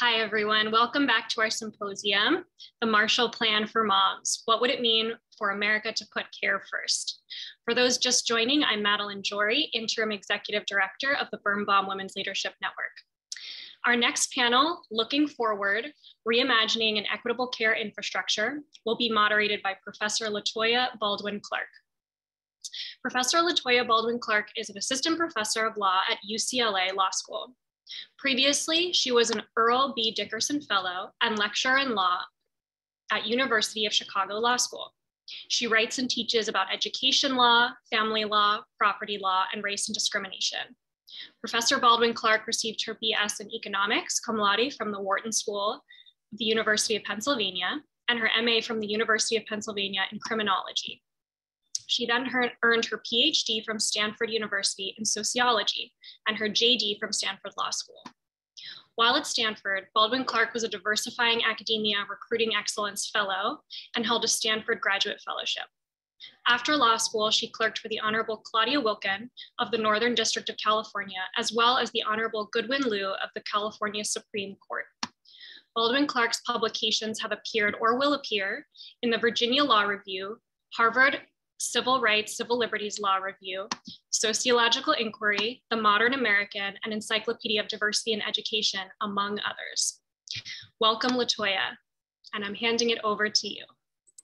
Hi, everyone. Welcome back to our symposium, The Marshall Plan for Moms. What would it mean for America to put care first? For those just joining, I'm Madeline Jory, Interim Executive Director of the Birnbaum Women's Leadership Network. Our next panel, Looking Forward, Reimagining an Equitable Care Infrastructure, will be moderated by Professor LaToya Baldwin Clark. Professor LaToya Baldwin Clark is an assistant professor of law at UCLA Law School. Previously, she was an Earl B. Dickerson Fellow and lecturer in law at University of Chicago Law School. She writes and teaches about education law, family law, property law, and race and discrimination. Professor Baldwin Clark received her BS in economics, cum laude from the Wharton School of the University of Pennsylvania, and her MA from the University of Pennsylvania in criminology. She then earned her PhD from Stanford University in sociology and her JD from Stanford Law School. While at Stanford, Baldwin Clark was a Diversifying Academia Recruiting Excellence Fellow and held a Stanford Graduate Fellowship. After law school, she clerked for the Honorable Claudia Wilken of the Northern District of California, as well as the Honorable Goodwin Liu of the California Supreme Court. Baldwin Clark's publications have appeared or will appear in the Virginia Law Review, Harvard Civil Rights, Civil Liberties Law Review, Sociological Inquiry, The Modern American, and Encyclopedia of Diversity and Education, among others. Welcome, LaToya, and I'm handing it over to you.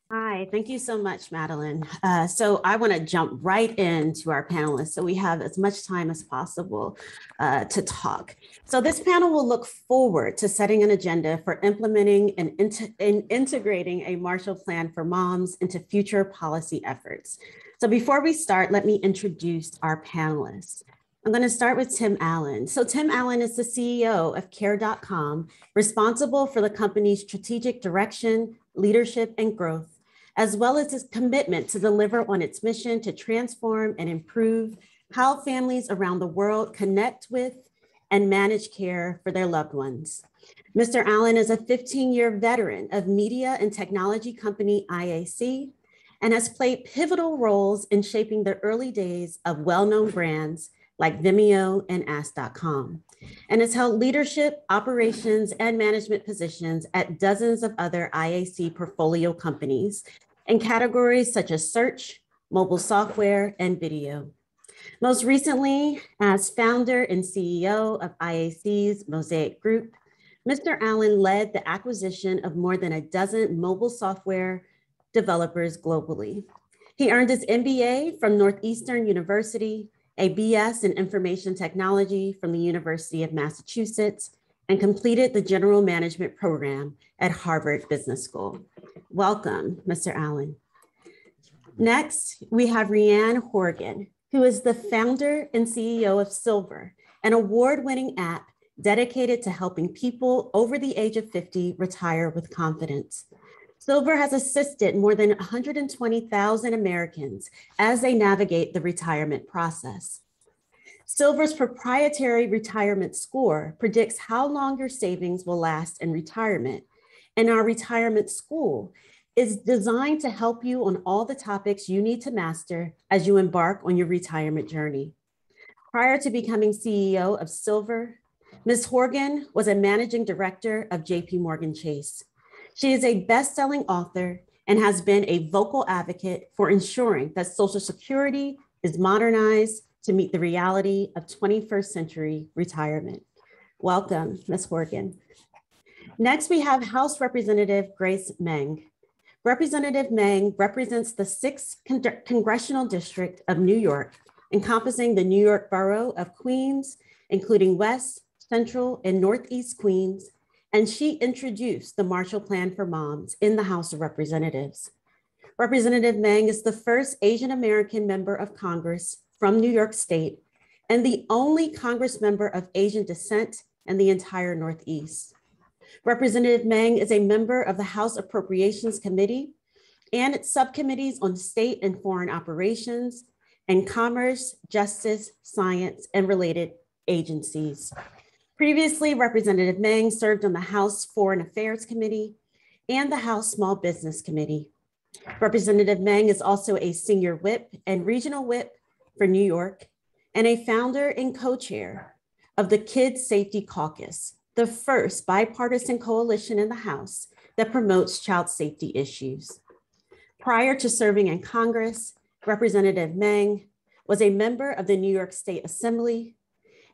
Hi, thank you so much, Madeline. Uh, so I want to jump right into our panelists so we have as much time as possible uh, to talk. So this panel will look forward to setting an agenda for implementing and, and integrating a Marshall Plan for moms into future policy efforts. So before we start, let me introduce our panelists. I'm going to start with Tim Allen. So Tim Allen is the CEO of Care.com, responsible for the company's strategic direction, leadership, and growth as well as its commitment to deliver on its mission to transform and improve how families around the world connect with and manage care for their loved ones. Mr. Allen is a 15 year veteran of media and technology company IAC and has played pivotal roles in shaping the early days of well known brands like Vimeo and Ask.com, and has held leadership, operations, and management positions at dozens of other IAC portfolio companies, in categories such as search, mobile software, and video. Most recently, as founder and CEO of IAC's Mosaic Group, Mr. Allen led the acquisition of more than a dozen mobile software developers globally. He earned his MBA from Northeastern University, a BS in Information Technology from the University of Massachusetts, and completed the General Management Program at Harvard Business School. Welcome, Mr. Allen. Next, we have Rhian Horgan, who is the founder and CEO of Silvur, an award-winning app dedicated to helping people over the age of 50 retire with confidence. Silvur has assisted more than 120,000 Americans as they navigate the retirement process. Silvur's proprietary retirement score predicts how long your savings will last in retirement and our retirement school is designed to help you on all the topics you need to master as you embark on your retirement journey. Prior to becoming CEO of Silver, Ms. Horgan was a managing director of JP Morgan Chase. She is a best-selling author and has been a vocal advocate for ensuring that Social Security is modernized to meet the reality of 21st century retirement. Welcome, Ms. Horgan. Next, we have House Representative Grace Meng. Representative Meng represents the 6th Con Congressional District of New York, encompassing the New York Borough of Queens, including West, Central, and Northeast Queens, and she introduced the Marshall Plan for Moms in the House of Representatives. Representative Meng is the first Asian American member of Congress from New York State and the only Congress member of Asian descent in the entire Northeast. Representative Meng is a member of the House Appropriations Committee and its subcommittees on state and foreign operations and commerce, justice, science, and related agencies. Previously, Representative Meng served on the House Foreign Affairs Committee and the House Small Business Committee. Representative Meng is also a senior whip and regional whip for New York and a founder and co-chair of the Kids Safety Caucus, the first bipartisan coalition in the House that promotes child safety issues. Prior to serving in Congress, Representative Meng was a member of the New York State Assembly,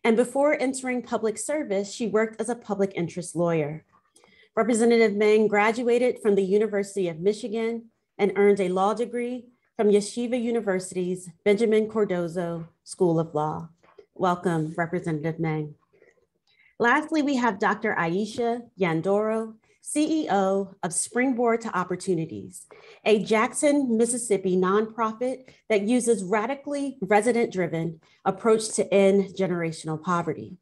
and before entering public service, she worked as a public interest lawyer. Representative Meng graduated from the University of Michigan and earned a law degree from Yeshiva University's Benjamin Cardozo School of Law. Welcome, Representative Meng. Lastly, we have Dr. Aisha Nyandoro, CEO of Springboard to Opportunities, a Jackson, Mississippi nonprofit that uses radically resident-driven approach to end generational poverty.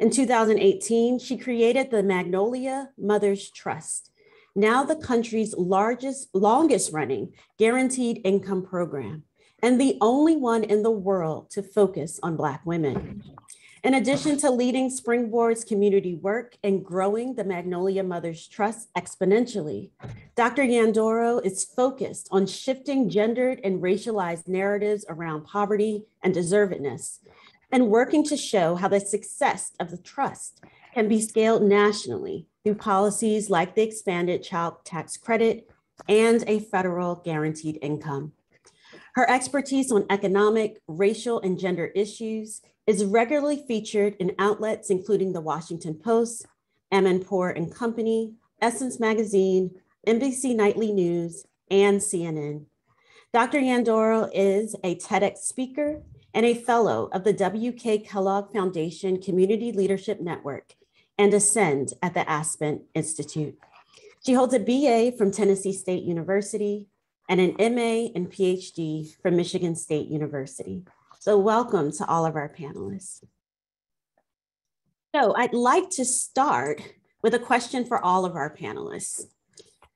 In 2018, she created the Magnolia Mothers Trust, now the country's largest, longest running guaranteed income program, and the only one in the world to focus on Black women. In addition to leading Springboard's community work and growing the Magnolia Mothers Trust exponentially, Dr. Nyandoro is focused on shifting gendered and racialized narratives around poverty and deservedness, and working to show how the success of the trust can be scaled nationally through policies like the expanded child tax credit and a federal guaranteed income. Her expertise on economic, racial, and gender issues is regularly featured in outlets including the Washington Post, Amanpour and Company, Essence Magazine, NBC Nightly News, and CNN. Dr. Nyandoro is a TEDx speaker and a fellow of the W.K. Kellogg Foundation Community Leadership Network and Ascend at the Aspen Institute. She holds a BA from Tennessee State University and an MA and PhD from Michigan State University. So welcome to all of our panelists. So I'd like to start with a question for all of our panelists.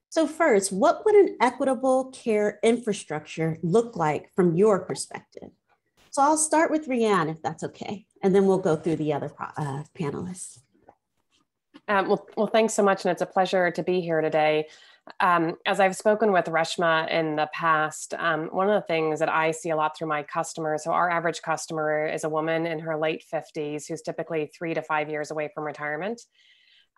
So first, what would an equitable care infrastructure look like from your perspective? So I'll start with Rhian, if that's okay, and then we'll go through the other uh, panelists. Um, well, well, thanks so much, and it's a pleasure to be here today. Um, as I've spoken with Reshma in the past, um, one of the things that I see a lot through my customers, so our average customer is a woman in her late 50s who's typically three to five years away from retirement.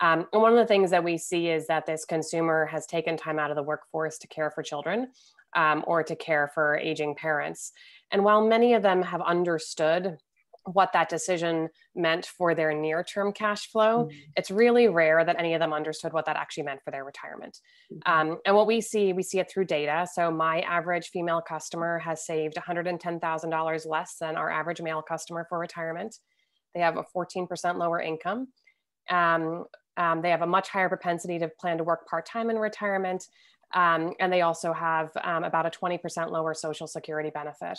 Um, and one of the things that we see is that this consumer has taken time out of the workforce to care for children um, or to care for aging parents. And while many of them have understood what that decision meant for their near term cash flow, mm-hmm. it's really rare that any of them understood what that actually meant for their retirement. Mm-hmm. Um, and what we see, we see it through data. So my average female customer has saved $110,000 less than our average male customer for retirement. They have a 14% lower income. Um, um, they have a much higher propensity to plan to work part time in retirement. Um, and they also have um, about a 20% lower social security benefit.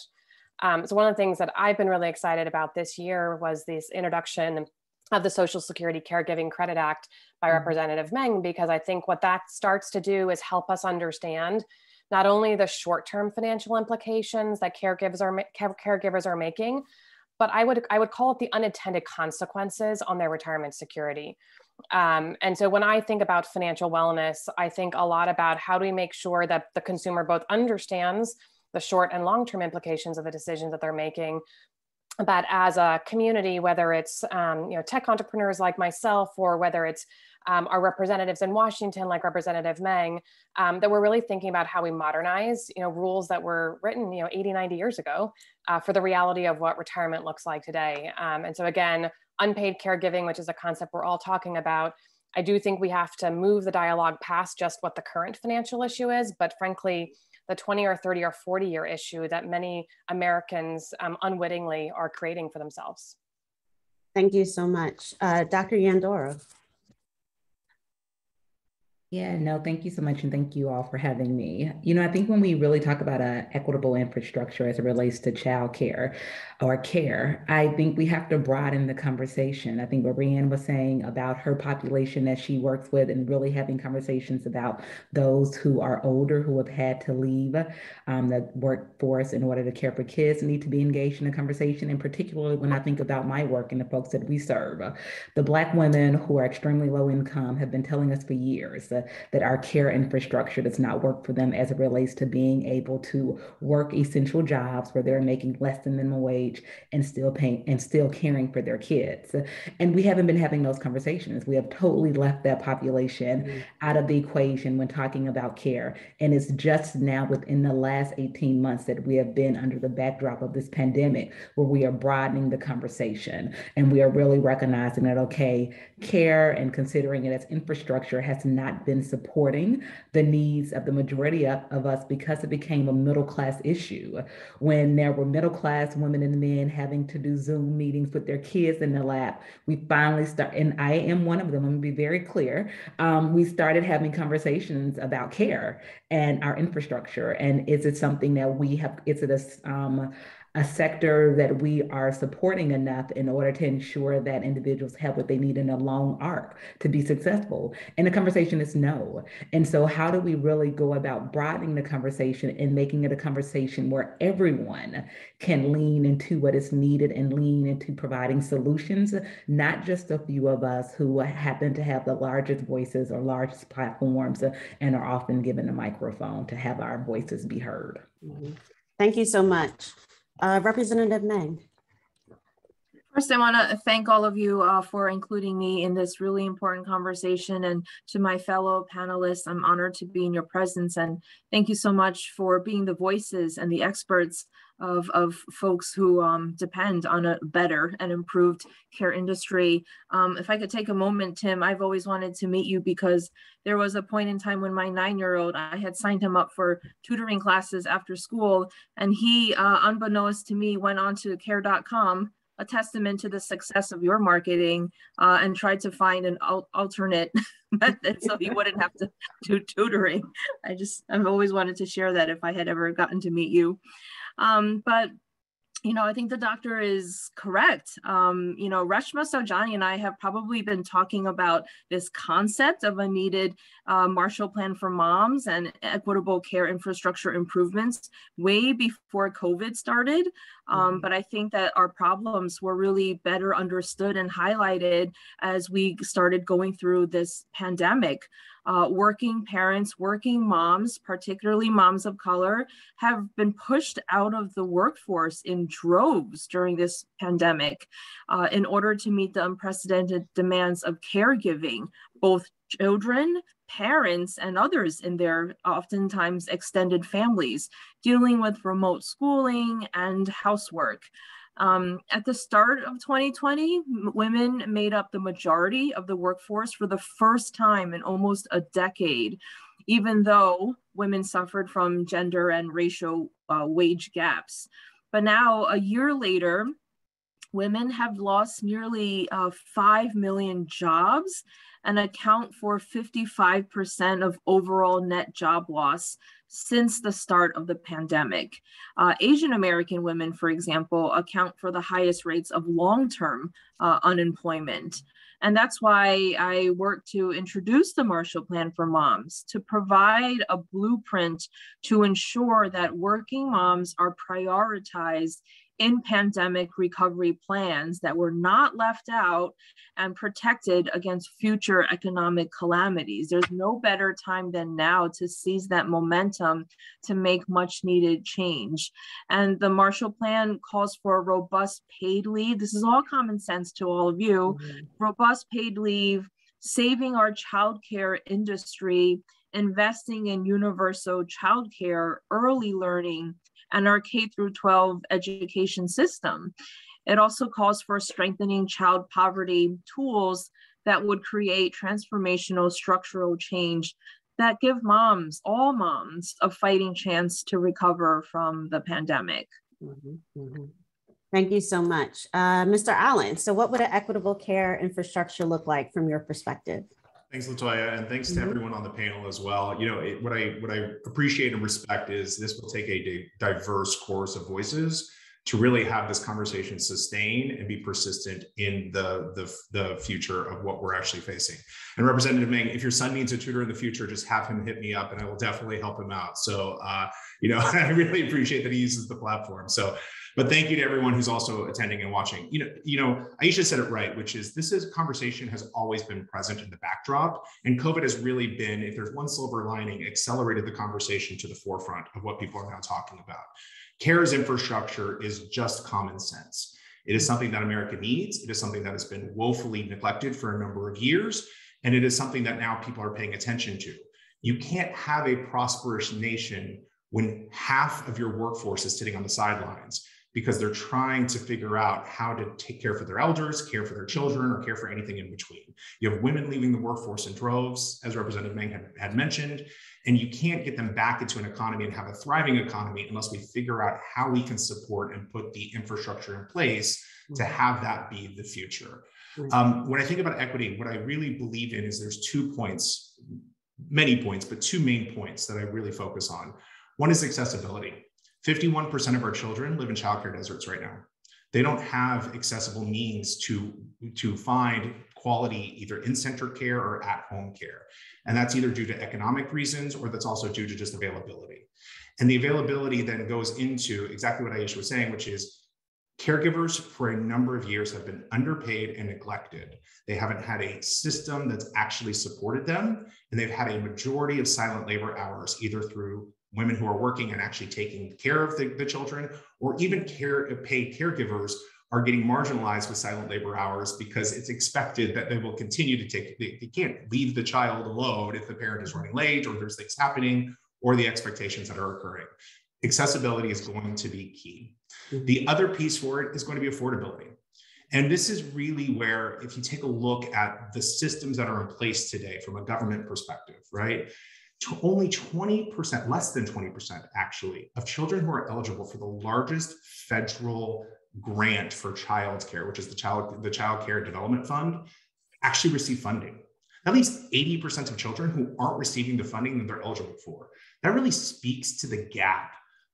Um, so one of the things that I've been really excited about this year was this introduction of the Social Security Caregiving Credit Act by mm-hmm. Representative Meng, because I think what that starts to do is help us understand not only the short-term financial implications that caregivers are caregivers are making, but I would I would call it the unintended consequences on their retirement security. Um, and so when I think about financial wellness, I think a lot about how do we make sure that the consumer both understands the short and long term implications of the decisions that they're making. But as a community whether it's um, you know tech entrepreneurs like myself or whether it's um, our representatives in washington like representative meng um, that we're really thinking about how we modernize you know rules that were written you know 80 90 years ago uh, for the reality of what retirement looks like today. Um, and so again unpaid caregiving which is a concept we're all talking about i do think we have to move the dialogue past just what the current financial issue is. But frankly the 20 or 30 or 40 year issue that many Americans um, unwittingly are creating for themselves. Thank you so much. Uh, Dr. Nyandoro. Yeah, no, thank you so much. And thank you all for having me. You know, I think when we really talk about a equitable infrastructure as it relates to child care or care, I think we have to broaden the conversation. I think what Rhian was saying about her population that she works with and really having conversations about those who are older, who have had to leave um, the workforce in order to care for kids need to be engaged in a conversation. And particularly when I think about my work and the folks that we serve, the Black women who are extremely low income have been telling us for years that our care infrastructure does not work for them as it relates to being able to work essential jobs where they're making less than minimum wage and still paying and still caring for their kids. And we haven't been having those conversations. We have totally left that population mm-hmm. out of the equation when talking about care. And it's just now within the last 18 months that we have been under the backdrop of this pandemic where we are broadening the conversation and we are really recognizing that, okay, care and considering it as infrastructure has not been supporting the needs of the majority of, of us because it became a middle class issue when there were middle class women and men having to do Zoom meetings with their kids in the lap. We finally start, and I am one of them, I'm gonna be very clear. Um, we started having conversations about care and our infrastructure. And is it something that we have, is it a, um, a sector that we are supporting enough in order to ensure that individuals have what they need in a long arc to be successful? And the conversation is no. And so, how do we really go about broadening the conversation and making it a conversation where everyone can lean into what is needed and lean into providing solutions, not just a few of us who happen to have the largest voices or largest platforms and are often given a microphone to have our voices be heard? Mm-hmm. Thank you so much. Uh, Representative Meng. First, I want to thank all of you uh, for including me in this really important conversation. And to my fellow panelists, I'm honored to be in your presence. And thank you so much for being the voices and the experts of, of folks who um, depend on a better and improved care industry. Um, if I could take a moment, Tim, I've always wanted to meet you because there was a point in time when my nine-year-old, I had signed him up for tutoring classes after school, and he, uh, unbeknownst to me, went on to care.com a testament to the success of your marketing uh, and tried to find an al alternate method so he wouldn't have to do tutoring. I just, I've always wanted to share that if I had ever gotten to meet you. Um, but you know, I think the doctor is correct. Um, you know, Reshma Saujani and I have probably been talking about this concept of a needed uh, Marshall Plan for moms and equitable care infrastructure improvements way before COVID started. Um, mm-hmm. but I think that our problems were really better understood and highlighted as we started going through this pandemic uh, working parents, working moms, particularly moms of color, have been pushed out of the workforce in droves during this pandemic uh, in order to meet the unprecedented demands of caregiving, both children, parents, and others in their oftentimes extended families, dealing with remote schooling and housework. Um, at the start of 2020, women made up the majority of the workforce for the first time in almost a decade, even though women suffered from gender and racial uh, wage gaps. But now, a year later, women have lost nearly uh, 5 million jobs and account for 55% of overall net job loss since the start of the pandemic. Uh, Asian American women, for example, account for the highest rates of long term uh, unemployment. And that's why I work to introduce the Marshall Plan for Moms to provide a blueprint to ensure that working moms are prioritized in pandemic recovery plans that were not left out and protected against future economic calamities. There's no better time than now to seize that momentum to make much needed change. And the Marshall Plan calls for a robust paid leave. This is all common sense to all of you. Mm-hmm. Robust paid leave, saving our childcare industry, investing in universal childcare, early learning, and our K through 12 education system. It also calls for strengthening child poverty tools that would create transformational structural change that give moms, all moms, a fighting chance to recover from the pandemic. Mm-hmm, mm-hmm. Thank you so much. Uh, Mr. Allen, so what would an equitable care infrastructure look like from your perspective? Thanks, LaToya, and thanks to mm-hmm. everyone on the panel as well. You know, it, what I what I appreciate and respect is this will take a diverse chorus of voices to really have this conversation sustain and be persistent in the, the the future of what we're actually facing. And Representative Meng, if your son needs a tutor in the future, just have him hit me up, and I will definitely help him out. So, uh, you know, I really appreciate that he uses the platform. So, But thank you to everyone who's also attending and watching. You know, you know, Aisha said it right, which is this is conversation has always been present in the backdrop, and COVID has really been, if there's one silver lining, accelerated the conversation to the forefront of what people are now talking about. CARE's infrastructure is just common sense. It is something that America needs. It is something that has been woefully neglected for a number of years, and it is something that now people are paying attention to. You can't have a prosperous nation when half of your workforce is sitting on the sidelines because they're trying to figure out how to take care for their elders, care for their children, or care for anything in between. You have women leaving the workforce in droves, as Representative Meng had, had mentioned, and you can't get them back into an economy and have a thriving economy unless we figure out how we can support and put the infrastructure in place to mm-hmm. have that be the future. Um, when I think about equity, what I really believe in is there's two points, many points, but two main points that I really focus on. One is accessibility. 51% of our children live in childcare deserts right now. They don't have accessible means to, to find quality either in center care or at home care. And that's either due to economic reasons or that's also due to just availability. And the availability then goes into exactly what Aisha was saying, which is caregivers for a number of years have been underpaid and neglected. They haven't had a system that's actually supported them, and they've had a majority of silent labor hours either through women who are working and actually taking care of the, the children, or even care paid caregivers are getting marginalized with silent labor hours because it's expected that they will continue to take they, they can't leave the child alone if the parent is running late or there's things happening or the expectations that are occurring. Accessibility is going to be key. Mm-hmm. the other piece for it is going to be affordability. And this is really where if you take a look at the systems that are in place today from a government perspective right only 20%, less than 20% actually, of children who are eligible for the largest federal grant for childcare, which is the Child, the Child Care Development Fund, actually receive funding. At least 80% of children who aren't receiving the funding that they're eligible for. That really speaks to the gap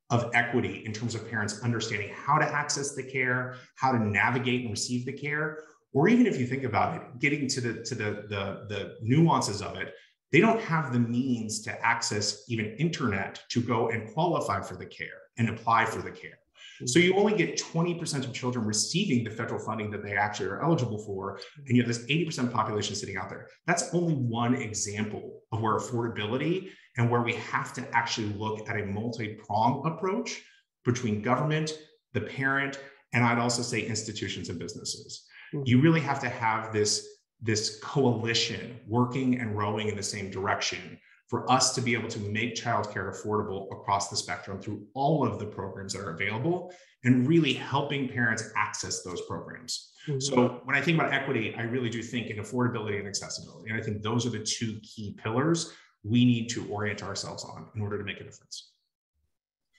of equity in terms of parents understanding how to access the care, how to navigate and receive the care, or even if you think about it, getting to the to the the, the nuances of it, they don't have the means to access even internet to go and qualify for the care and apply for the care. So you only get 20% of children receiving the federal funding that they actually are eligible for, and you have this 80% population sitting out there. That's only one example of where affordability and where we have to actually look at a multi-pronged approach between government, the parent, and I'd also say institutions and businesses. You really have to have this this coalition working and rowing in the same direction for us to be able to make childcare affordable across the spectrum through all of the programs that are available and really helping parents access those programs. Mm-hmm. So when I think about equity, I really do think in affordability and accessibility. And I think those are the two key pillars we need to orient ourselves on in order to make a difference.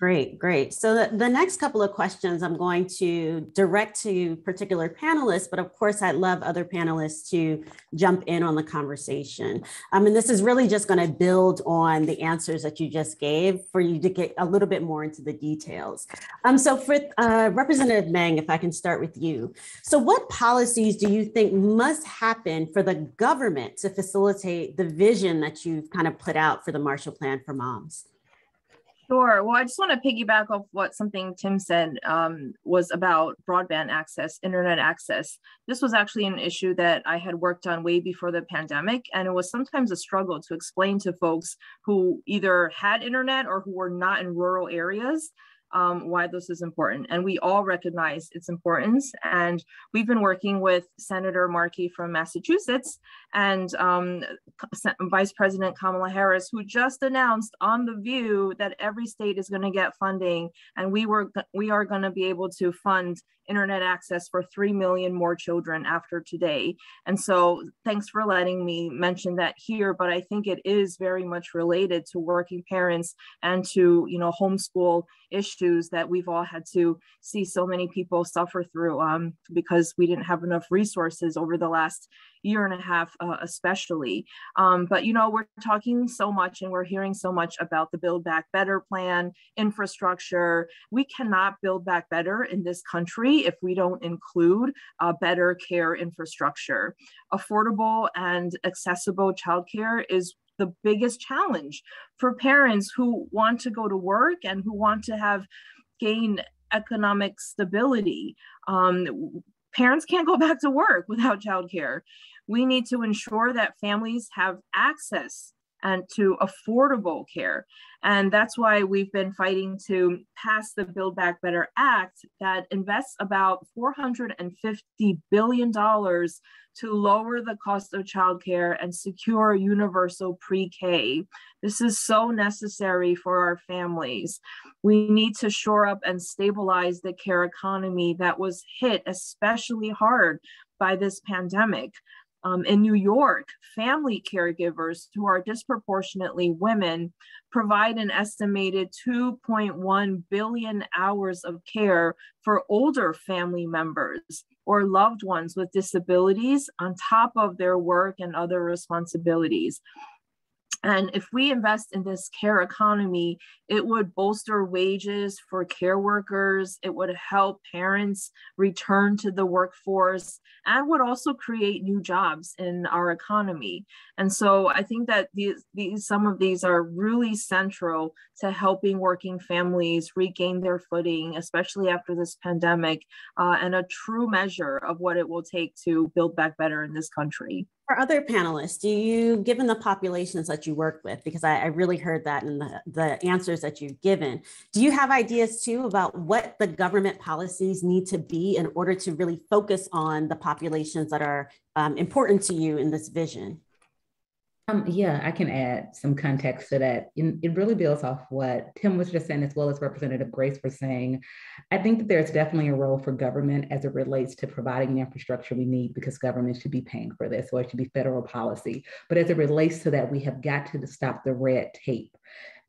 Great, great. So the, the next couple of questions I'm going to direct to particular panelists, but of course I'd love other panelists to jump in on the conversation. Um, and this is really just going to build on the answers that you just gave for you to get a little bit more into the details. Um, so for uh, Representative Meng, if I can start with you. So what policies do you think must happen for the government to facilitate the vision that you've kind of put out for the Marshall Plan for Moms? Sure. Well, I just want to piggyback off what something Tim said um, was about broadband access, internet access. This was actually an issue that I had worked on way before the pandemic, and it was sometimes a struggle to explain to folks who either had internet or who were not in rural areas um, why this is important. And we all recognize its importance. And we've been working with Senator Markey from Massachusetts and um, Vice President Kamala Harris, who just announced on The View that every state is going to get funding. And we, were, we are going to be able to fund internet access for 3 million more children after today. And so thanks for letting me mention that here, but I think it is very much related to working parents and to, you know, homeschool issues that we've all had to see so many people suffer through um, because we didn't have enough resources over the last year and a half, uh, especially. Um, but, you know, we're talking so much and we're hearing so much about the Build Back Better plan, infrastructure. We cannot build back better in this country if we don't include a better care infrastructure. Affordable and accessible childcare is the biggest challenge for parents who want to go to work and who want to have gain economic stability. Um, parents can't go back to work without childcare. We need to ensure that families have access and to affordable care. And that's why we've been fighting to pass the Build Back Better Act that invests about $450 billion to lower the cost of childcare and secure universal pre K. This is so necessary for our families. We need to shore up and stabilize the care economy that was hit especially hard by this pandemic. Um, in New York, family caregivers who are disproportionately women provide an estimated 2.1 billion hours of care for older family members or loved ones with disabilities on top of their work and other responsibilities. And if we invest in this care economy, it would bolster wages for care workers. It would help parents return to the workforce and would also create new jobs in our economy. And so I think that these, these some of these are really central to helping working families regain their footing, especially after this pandemic, uh, and a true measure of what it will take to build back better in this country. For other panelists, do you, given the populations that you work with, because I, I really heard that in the, the answers that you've given, do you have ideas too about what the government policies need to be in order to really focus on the populations that are um, important to you in this vision? Um, yeah, I can add some context to that. it really builds off what Tim was just saying, as well as Representative Grace was saying. I think that there's definitely a role for government as it relates to providing the infrastructure we need because government should be paying for this, or it should be federal policy. But as it relates to that, we have got to stop the red tape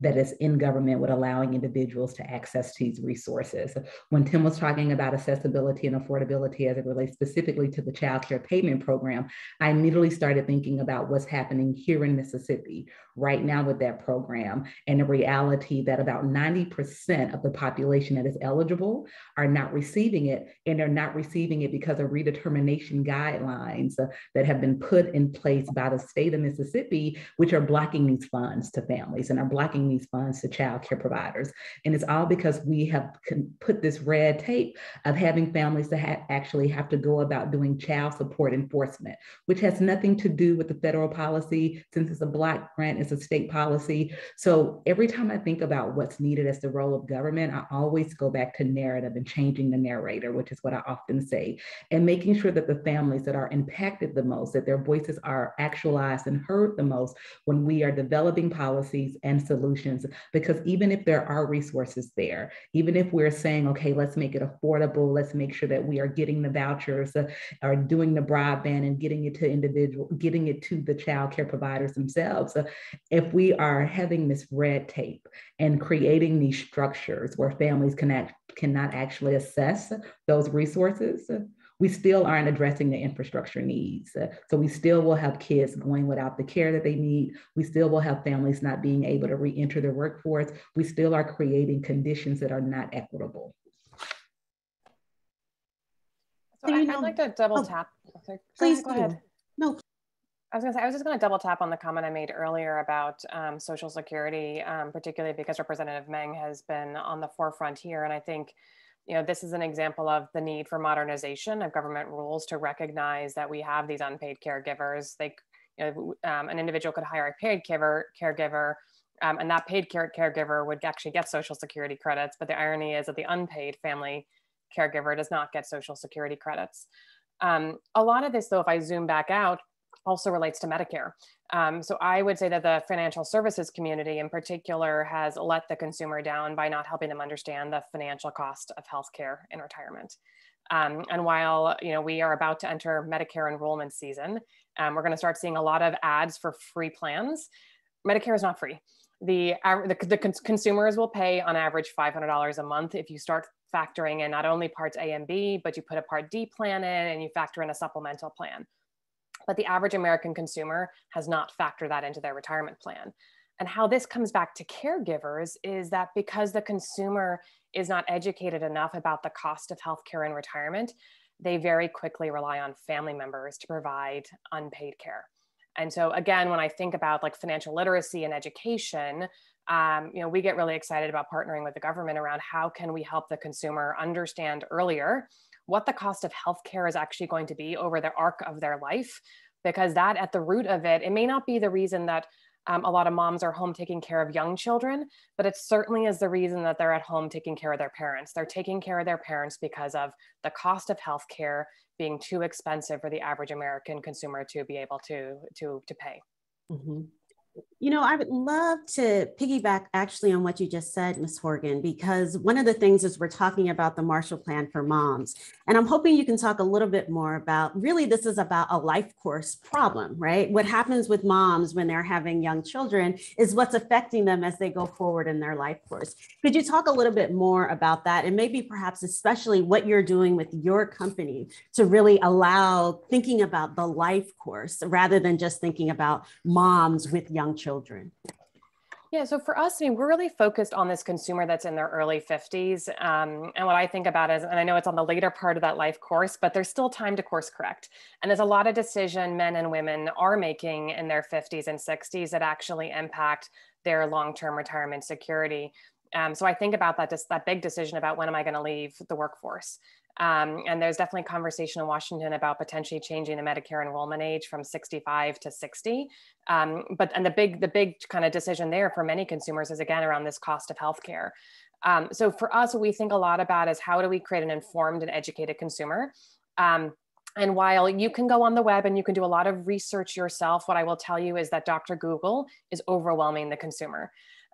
that is in government with allowing individuals to access these resources. When Tim was talking about accessibility and affordability as it relates specifically to the child care payment program, I immediately started thinking about what's happening here in Mississippi right now with that program and the reality that about 90% of the population that is eligible are not receiving it and they're not receiving it because of redetermination guidelines that have been put in place by the state of Mississippi, which are blocking these funds to families and are blocking these funds to child care providers. And it's all because we have put this red tape of having families to ha- actually have to go about doing child support enforcement, which has nothing to do with the federal policy since it's a block grant it's a state policy. So every time I think about what's needed as the role of government, I always go back to narrative and changing the narrator, which is what I often say, and making sure that the families that are impacted the most, that their voices are actualized and heard the most when we are developing policies and solutions. Because even if there are resources there, even if we're saying, okay, let's make it affordable, let's make sure that we are getting the vouchers uh, or doing the broadband and getting it to individual, getting it to the child care providers themselves. Uh, if we are having this red tape and creating these structures where families can act, cannot actually assess those resources, we still aren't addressing the infrastructure needs. So we still will have kids going without the care that they need. We still will have families not being able to re-enter their workforce. We still are creating conditions that are not equitable. So I, would like to double oh, tap. Please go ahead. I was gonna say, I was just gonna double tap on the comment I made earlier about um, Social Security, um, particularly because Representative Meng has been on the forefront here. And I think, you know, this is an example of the need for modernization of government rules to recognize that we have these unpaid caregivers. They, you know, um, an individual could hire a paid caregiver, caregiver um, and that paid care caregiver would actually get Social Security credits. But the irony is that the unpaid family caregiver does not get Social Security credits. Um, a lot of this, though, if I zoom back out, also relates to Medicare. Um, so I would say that the financial services community in particular has let the consumer down by not helping them understand the financial cost of healthcare in retirement. Um, and while you know we are about to enter Medicare enrollment season, um, we're going to start seeing a lot of ads for free plans. Medicare is not free. The, the, the cons consumers will pay on average $500 a month if you start factoring in not only parts A and B, but you put a part D plan in and you factor in a supplemental plan but the average American consumer has not factored that into their retirement plan. And how this comes back to caregivers is that because the consumer is not educated enough about the cost of healthcare in retirement, they very quickly rely on family members to provide unpaid care. And so again, when I think about like financial literacy and education, um, you know, we get really excited about partnering with the government around how can we help the consumer understand earlier what the cost of healthcare is actually going to be over the arc of their life, because that at the root of it, it may not be the reason that um, a lot of moms are home taking care of young children, but it certainly is the reason that they're at home taking care of their parents. They're taking care of their parents because of the cost of healthcare being too expensive for the average American consumer to be able to to to pay. Mm-hmm. You know, I would love to piggyback actually on what you just said, Ms. Horgan, because one of the things is we're talking about the Marshall Plan for Moms. And I'm hoping you can talk a little bit more about really, this is about a life course problem, right? What happens with moms when they're having young children is what's affecting them as they go forward in their life course. Could you talk a little bit more about that? And maybe perhaps especially what you're doing with your company to really allow thinking about the life course rather than just thinking about moms with young children children? Yeah, so for us, I mean, we're really focused on this consumer that's in their early 50s. Um, and what I think about is, and I know it's on the later part of that life course, but there's still time to course correct. And there's a lot of decision men and women are making in their 50s and 60s that actually impact their long-term retirement security. Um, so I think about that, just that big decision about when am I going to leave the workforce. Um, and there's definitely conversation in Washington about potentially changing the Medicare enrollment age from 65 to 60. Um, but and the big the big kind of decision there for many consumers is again around this cost of healthcare. Um, so for us, what we think a lot about is how do we create an informed and educated consumer. Um, and while you can go on the web and you can do a lot of research yourself, what I will tell you is that Dr. Google is overwhelming the consumer.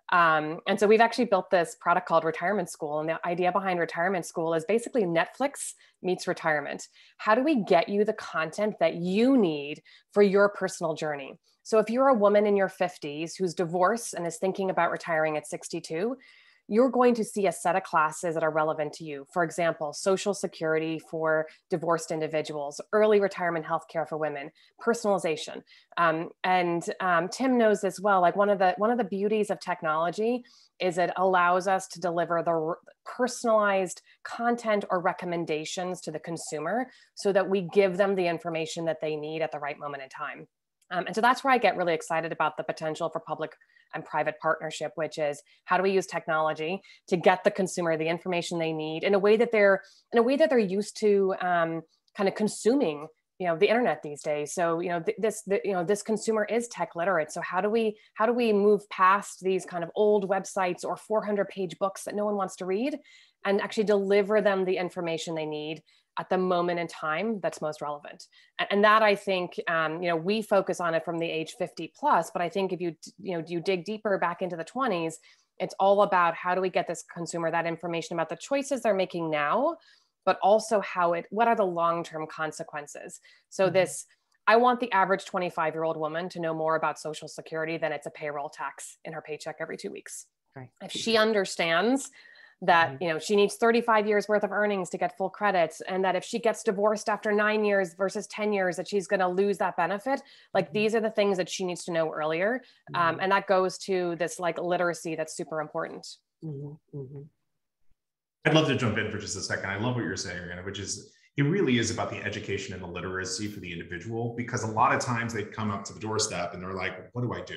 Um, and so we've actually built this product called Retirement School. And the idea behind Retirement School is basically Netflix meets retirement. How do we get you the content that you need for your personal journey? So if you're a woman in your 50s who's divorced and is thinking about retiring at 62, you're going to see a set of classes that are relevant to you. For example, Social Security for divorced individuals, early retirement healthcare for women, personalization. Um, and um, Tim knows as well. Like one of the one of the beauties of technology is it allows us to deliver the personalized content or recommendations to the consumer so that we give them the information that they need at the right moment in time. Um, and so that's where I get really excited about the potential for public and private partnership, which is how do we use technology to get the consumer the information they need in a way that they're in a way that they're used to um, kind of consuming you know the internet these days. So you know th- this the, you know this consumer is tech literate. So how do we how do we move past these kind of old websites or 400 page books that no one wants to read and actually deliver them the information they need at the moment in time that's most relevant and, and that i think um, you know we focus on it from the age 50 plus but i think if you you know you dig deeper back into the 20s it's all about how do we get this consumer that information about the choices they're making now but also how it what are the long-term consequences so mm-hmm. this i want the average 25 year old woman to know more about social security than it's a payroll tax in her paycheck every two weeks right. if she understands that mm-hmm. you know she needs 35 years worth of earnings to get full credits and that if she gets divorced after 9 years versus 10 years that she's going to lose that benefit like mm-hmm. these are the things that she needs to know earlier um, mm-hmm. and that goes to this like literacy that's super important mm-hmm. mm-hmm. i'd love to jump in for just a second i love what you're saying Rihanna, which is it really is about the education and the literacy for the individual because a lot of times they come up to the doorstep and they're like what do i do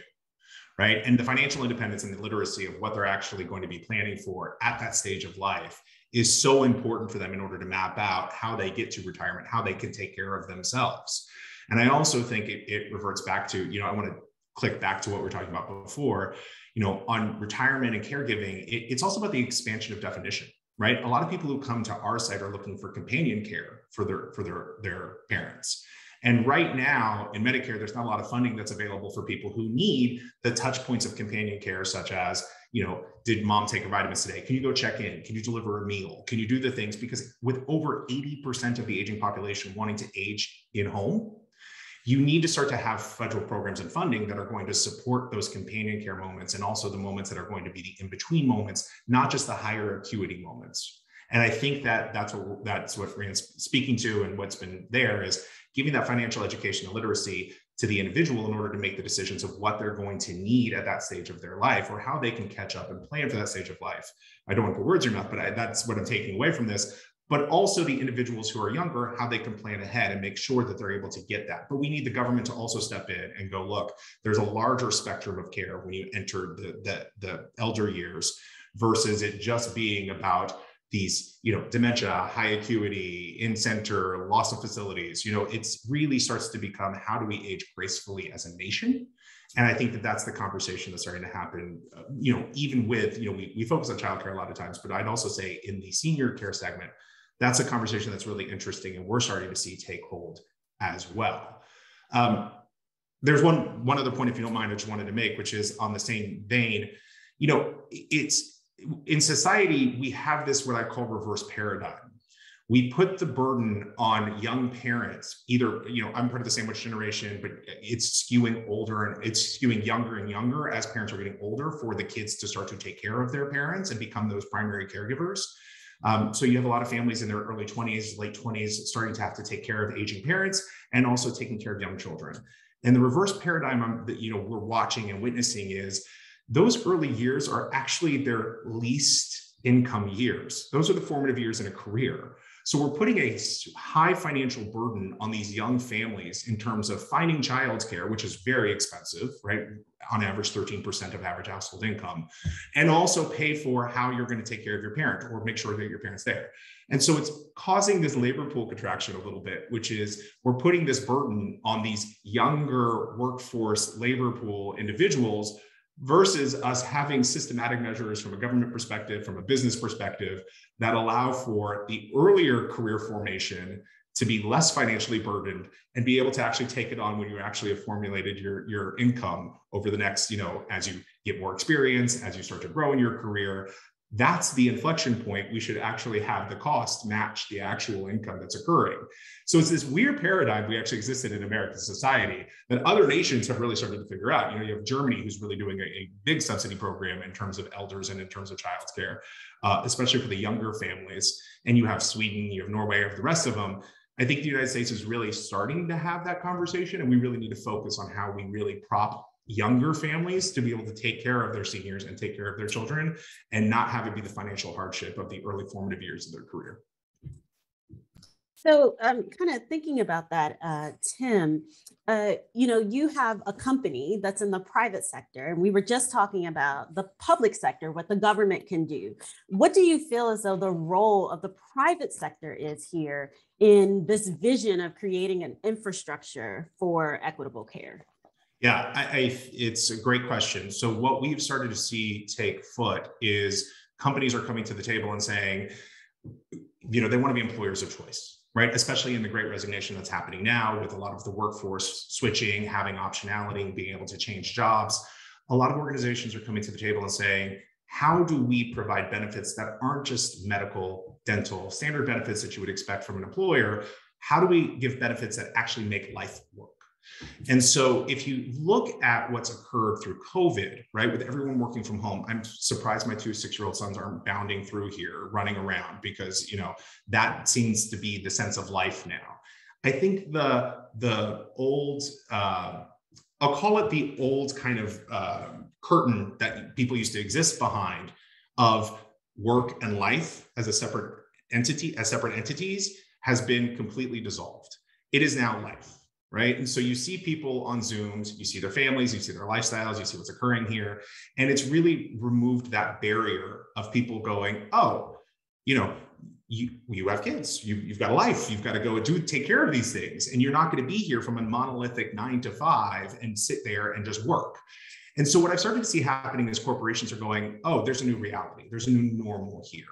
right? And the financial independence and the literacy of what they're actually going to be planning for at that stage of life is so important for them in order to map out how they get to retirement, how they can take care of themselves. And I also think it, it reverts back to, you know, I want to click back to what we are talking about before, you know, on retirement and caregiving, it, it's also about the expansion of definition right a lot of people who come to our site are looking for companion care for their for their their parents and right now in Medicare, there's not a lot of funding that's available for people who need the touch points of companion care, such as, you know, did mom take her vitamins today? Can you go check in? Can you deliver a meal? Can you do the things? Because with over 80% of the aging population wanting to age in home, you need to start to have federal programs and funding that are going to support those companion care moments and also the moments that are going to be the in between moments, not just the higher acuity moments. And I think that that's what that's what Rand's speaking to, and what's been there is giving that financial education and literacy to the individual in order to make the decisions of what they're going to need at that stage of their life or how they can catch up and plan for that stage of life. I don't want to put words in your mouth, but I, that's what I'm taking away from this. but also the individuals who are younger, how they can plan ahead and make sure that they're able to get that. But we need the government to also step in and go, look, there's a larger spectrum of care when you enter the, the, the elder years versus it just being about these, you know, dementia, high acuity, in center, loss of facilities. You know, it's really starts to become how do we age gracefully as a nation? And I think that that's the conversation that's starting to happen, uh, you know, even with, you know, we, we focus on childcare a lot of times, but I'd also say in the senior care segment, that's a conversation that's really interesting and we're starting to see take hold as well. Um, there's one, one other point, if you don't mind, I just wanted to make, which is on the same vein, you know, it's in society, we have this, what I call reverse paradigm. We put the burden on young parents either you know i'm part of the sandwich generation but it's skewing older and it's skewing younger and younger as parents are getting older for the kids to start to take care of their parents and become those primary caregivers. Um, so you have a lot of families in their early 20s late 20s starting to have to take care of aging parents and also taking care of young children. And the reverse paradigm that you know we're watching and witnessing is those early years are actually their least income years those are the formative years in a career so we're putting a high financial burden on these young families in terms of finding childcare, which is very expensive, right? On average, 13% of average household income, and also pay for how you're going to take care of your parent or make sure that your parent's there. And so it's causing this labor pool contraction a little bit, which is we're putting this burden on these younger workforce labor pool individuals versus us having systematic measures from a government perspective, from a business perspective, that allow for the earlier career formation to be less financially burdened and be able to actually take it on when you actually have formulated your, your income over the next, you know, as you get more experience, as you start to grow in your career, that's the inflection point. We should actually have the cost match the actual income that's occurring. So it's this weird paradigm we actually existed in American society that other nations have really started to figure out. You know, you have Germany who's really doing a, a big subsidy program in terms of elders and in terms of childcare, uh, especially for the younger families. And you have Sweden, you have Norway, have the rest of them. I think the United States is really starting to have that conversation, and we really need to focus on how we really prop younger families to be able to take care of their seniors and take care of their children and not have it be the financial hardship of the early formative years of their career. So I'm um, kind of thinking about that, uh, Tim. Uh, you know, you have a company that's in the private sector, and we were just talking about the public sector, what the government can do. What do you feel as though the role of the private sector is here in this vision of creating an infrastructure for equitable care? Yeah, I, I, it's a great question. So what we've started to see take foot is companies are coming to the table and saying, you know, they want to be employers of choice, right? Especially in the great resignation that's happening now with a lot of the workforce switching, having optionality, being able to change jobs. A lot of organizations are coming to the table and saying, how do we provide benefits that aren't just medical, dental, standard benefits that you would expect from an employer? How do we give benefits that actually make life work? And so if you look at what's occurred through COVID, right, with everyone working from home, I'm surprised my two six-year-old sons aren't bounding through here, running around because, you know, that seems to be the sense of life now. I think the, the old, uh, I'll call it the old kind of uh, curtain that people used to exist behind of work and life as a separate entity, as separate entities, has been completely dissolved. It is now life right? And so you see people on Zooms, you see their families, you see their lifestyles, you see what's occurring here. And it's really removed that barrier of people going, oh, you know, you, you have kids, you, you've got a life, you've got to go do take care of these things. And you're not going to be here from a monolithic nine to five and sit there and just work. And so what I've started to see happening is corporations are going, oh, there's a new reality, there's a new normal here.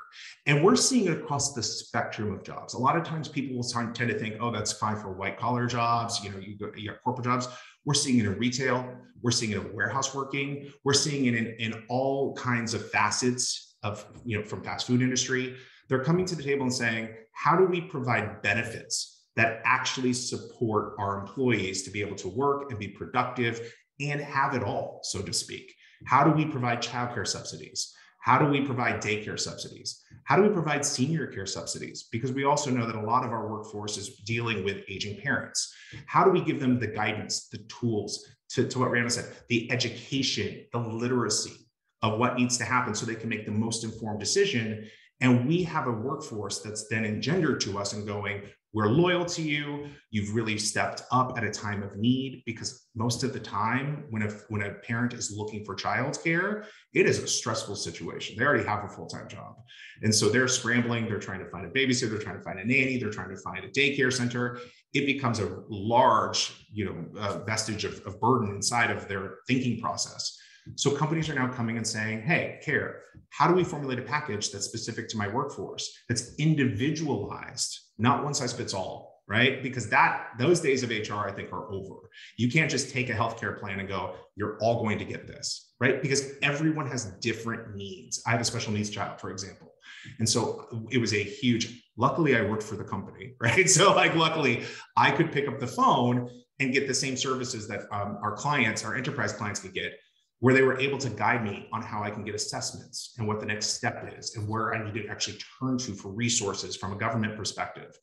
And we're seeing it across the spectrum of jobs. A lot of times people will tend to think, oh, that's fine for white collar jobs, you know, you, you got corporate jobs. We're seeing it in retail, we're seeing it in warehouse working, we're seeing it in, in all kinds of facets of, you know, from fast food industry. They're coming to the table and saying, how do we provide benefits that actually support our employees to be able to work and be productive and have it all, so to speak. How do we provide childcare subsidies? How do we provide daycare subsidies? How do we provide senior care subsidies? Because we also know that a lot of our workforce is dealing with aging parents. How do we give them the guidance, the tools to, to what Rhian said, the education, the literacy of what needs to happen so they can make the most informed decision And we have a workforce that's then engendered to us and going, we're loyal to you. You've really stepped up at a time of need because most of the time, when a, when a parent is looking for childcare, it is a stressful situation. They already have a full time job. And so they're scrambling. They're trying to find a babysitter. They're trying to find a nanny. They're trying to find a daycare center. It becomes a large you know, uh, vestige of, of burden inside of their thinking process. So companies are now coming and saying, hey, care, how do we formulate a package that's specific to my workforce, that's individualized, not one size fits all, right? Because that those days of HR, I think, are over. You can't just take a healthcare plan and go, you're all going to get this, right? Because everyone has different needs. I have a special needs child, for example. And so it was a huge, luckily I worked for the company, right? So like luckily I could pick up the phone and get the same services that um, our clients, our enterprise clients could get where they were able to guide me on how I can get assessments and what the next step is and where I need to actually turn to for resources from a government perspective.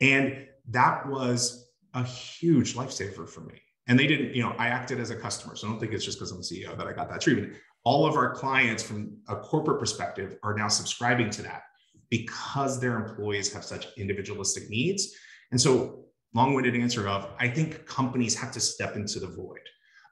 And that was a huge lifesaver for me. And they didn't, you know, I acted as a customer. So I don't think it's just because I'm CEO that I got that treatment. All of our clients from a corporate perspective are now subscribing to that because their employees have such individualistic needs. And so, long winded answer of I think companies have to step into the void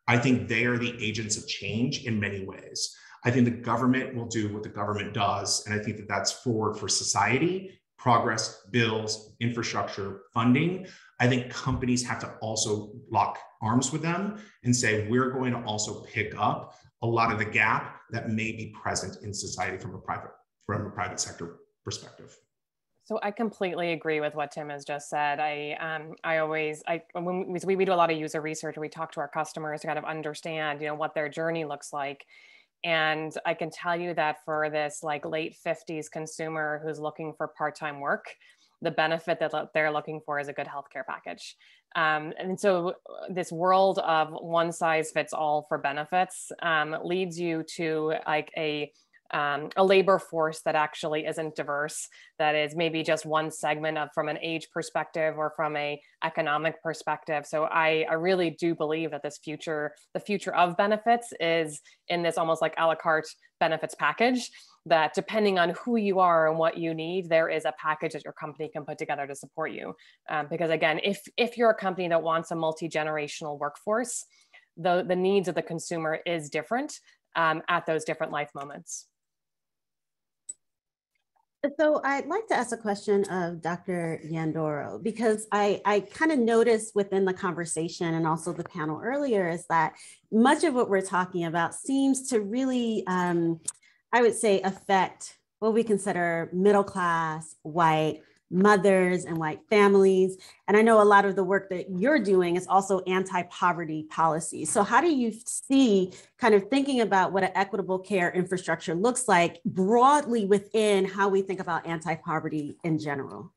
I think they are the agents of change in many ways. I think the government will do what the government does. And I think that that's forward for society, progress, bills, infrastructure, funding. I think companies have to also lock arms with them and say, we're going to also pick up a lot of the gap that may be present in society from a private, from a private sector perspective. So I completely agree with what Tim has just said. I um, I always I when we, we do a lot of user research we talk to our customers to kind of understand you know what their journey looks like. And I can tell you that for this like late 50s consumer who's looking for part-time work, the benefit that they're looking for is a good healthcare package. Um, and so this world of one size fits all for benefits um, leads you to like a um, a labor force that actually isn't diverse that is maybe just one segment of from an age perspective or from a economic perspective. So I, I really do believe that this future the future of benefits is in this almost like a la carte benefits package that depending on who you are and what you need there is a package that your company can put together to support you. Um, because again if if you're a company that wants a multi-generational workforce the the needs of the consumer is different um, at those different life moments so I'd like to ask a question of Dr. Nyandoro because I, I kind of noticed within the conversation and also the panel earlier is that much of what we're talking about seems to really, um, I would say, affect what we consider middle class, white, mothers and white families. And I know a lot of the work that you're doing is also anti-poverty policy. So how do you see kind of thinking about what an equitable care infrastructure looks like broadly within how we think about anti-poverty in general?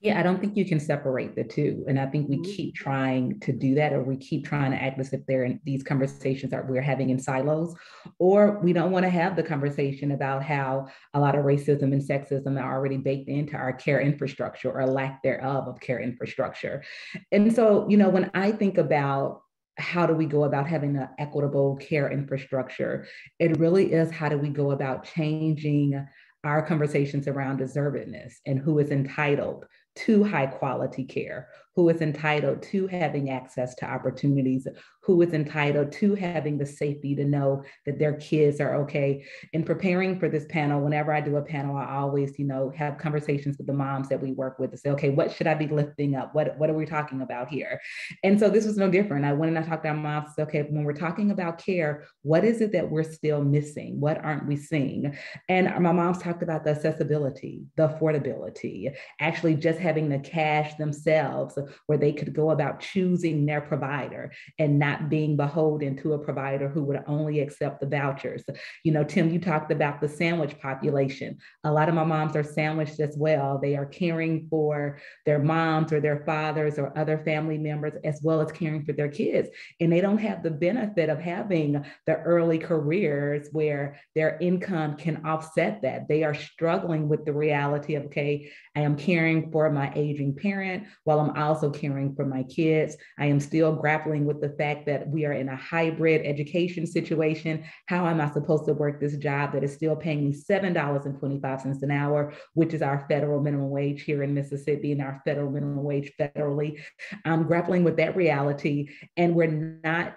Yeah, I don't think you can separate the two. And I think we mm-hmm. keep trying to do that, or we keep trying to act as if they're in these conversations that we're having in silos, or we don't want to have the conversation about how a lot of racism and sexism are already baked into our care infrastructure or lack thereof of care infrastructure. And so, you know, when I think about how do we go about having an equitable care infrastructure, it really is how do we go about changing our conversations around deservedness and who is entitled to high quality care, who is entitled to having access to opportunities, who is entitled to having the safety to know that their kids are okay. In preparing for this panel, whenever I do a panel, I always, you know, have conversations with the moms that we work with to say, okay, what should I be lifting up? What, what are we talking about here? And so this was no different. I went and I talked to our moms, okay, when we're talking about care, what is it that we're still missing? What aren't we seeing? And my moms talked about the accessibility, the affordability, actually just having the cash themselves where they could go about choosing their provider and not being beholden to a provider who would only accept the vouchers. You know, Tim, you talked about the sandwich population. A lot of my moms are sandwiched as well. They are caring for their moms or their fathers or other family members, as well as caring for their kids. And they don't have the benefit of having the early careers where their income can offset that. They are struggling with the reality of, okay, I am caring for my aging parent while I'm also caring for my kids. I am still grappling with the fact that we are in a hybrid education situation. How am I supposed to work this job that is still paying me $7.25 an hour, which is our federal minimum wage here in Mississippi and our federal minimum wage federally? I'm grappling with that reality. And we're not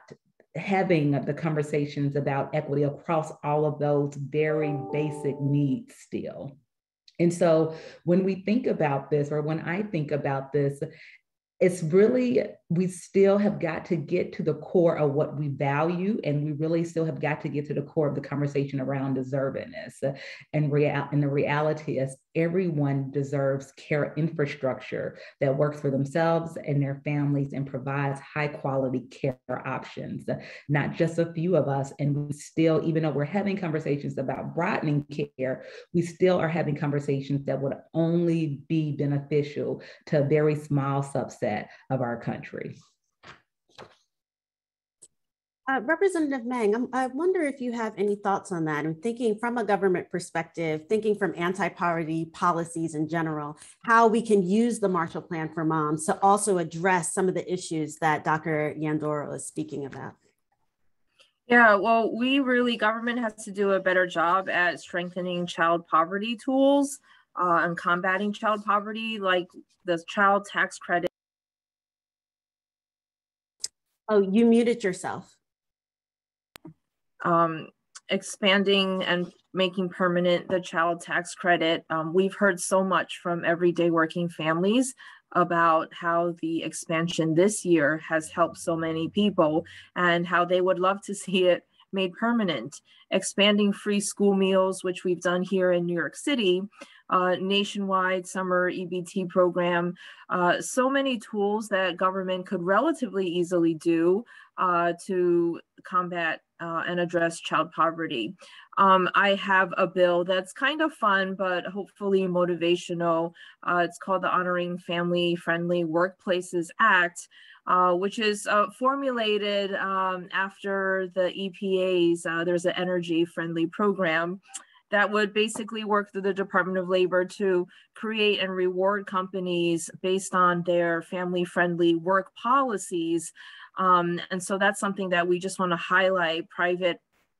having the conversations about equity across all of those very basic needs still. And so when we think about this, or when I think about this, it's really we still have got to get to the core of what we value and we really still have got to get to the core of the conversation around deservedness uh, and real and the reality is everyone deserves care infrastructure that works for themselves and their families and provides high quality care options uh, not just a few of us. And we still even though we're having conversations about broadening care we still are having conversations that would only be beneficial to a very small subset of our country uh, Representative Meng, I'm, i wonder if you have any thoughts on that. I'm thinking from a government perspective, thinking from anti-poverty policies in general, how we can use the Marshall Plan for Moms to also address some of the issues that Dr. Nyandoro is speaking about. Yeah, well, we really, government has to do a better job at strengthening child poverty tools uh, and combating child poverty, like the child tax credit Oh, you muted yourself. Um, expanding and making permanent the child tax credit. Um, we've heard so much from everyday working families about how the expansion this year has helped so many people and how they would love to see it made permanent. Expanding free school meals, which we've done here in New York City, uh, nationwide summer EBT program. Uh, so many tools that government could relatively easily do uh, to combat uh, and address child poverty. Um, I have a bill that's kind of fun, but hopefully motivational. Uh, it's called the Honoring Family Friendly Workplaces Act. Uh, which is uh, formulated um, after the EPA's, uh, there's an energy friendly program that would basically work through the Department of Labor to create and reward companies based on their family friendly work policies. Um, and so that's something that we just want to highlight private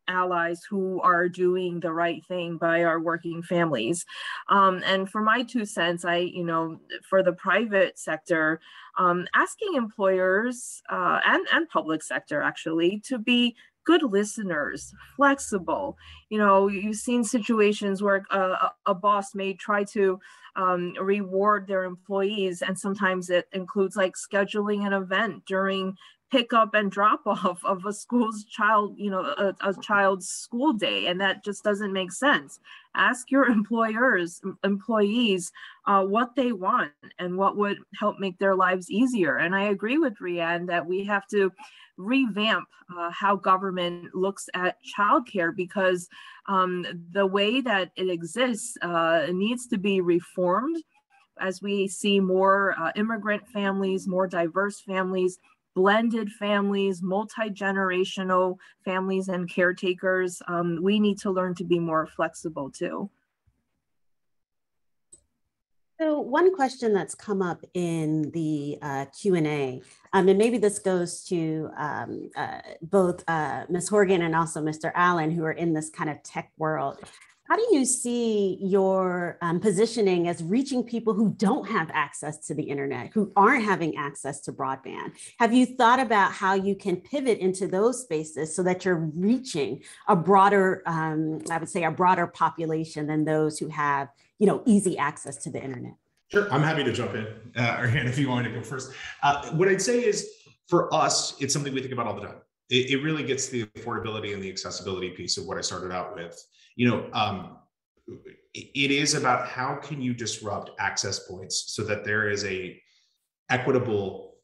allies who are doing the right thing by our working families. Um, and for my two cents, I, you know, for the private sector, um, asking employers uh, and, and public sector actually to be good listeners, flexible. You know, you've seen situations where a, a boss may try to um, reward their employees, and sometimes it includes like scheduling an event during pickup and drop off of a school's child, you know, a, a, child's school day. And that just doesn't make sense. Ask your employers, employees, uh, what they want and what would help make their lives easier. And I agree with Rhian that we have to revamp uh, how government looks at childcare because um, the way that it exists uh, needs to be reformed as we see more uh, immigrant families, more diverse families blended families, multi generational families, and caretakers. Um, we need to learn to be more flexible too. So one question that's come up in the uh, Q&A, um, and maybe this goes to um, uh, both uh, Ms. Horgan and also Mr. Allen, who are in this kind of tech world. How do you see your um, positioning as reaching people who don't have access to the internet, who aren't having access to broadband? Have you thought about how you can pivot into those spaces so that you're reaching a broader, um, I would say, a broader population than those who have, you know, easy access to the internet? Sure, I'm happy to jump in, uh, or if you want to go first. Uh, what I'd say is, for us, it's something we think about all the time. It, it really gets the affordability and the accessibility piece of what I started out with you know, um, it is about how can you disrupt access points so that there is a equitable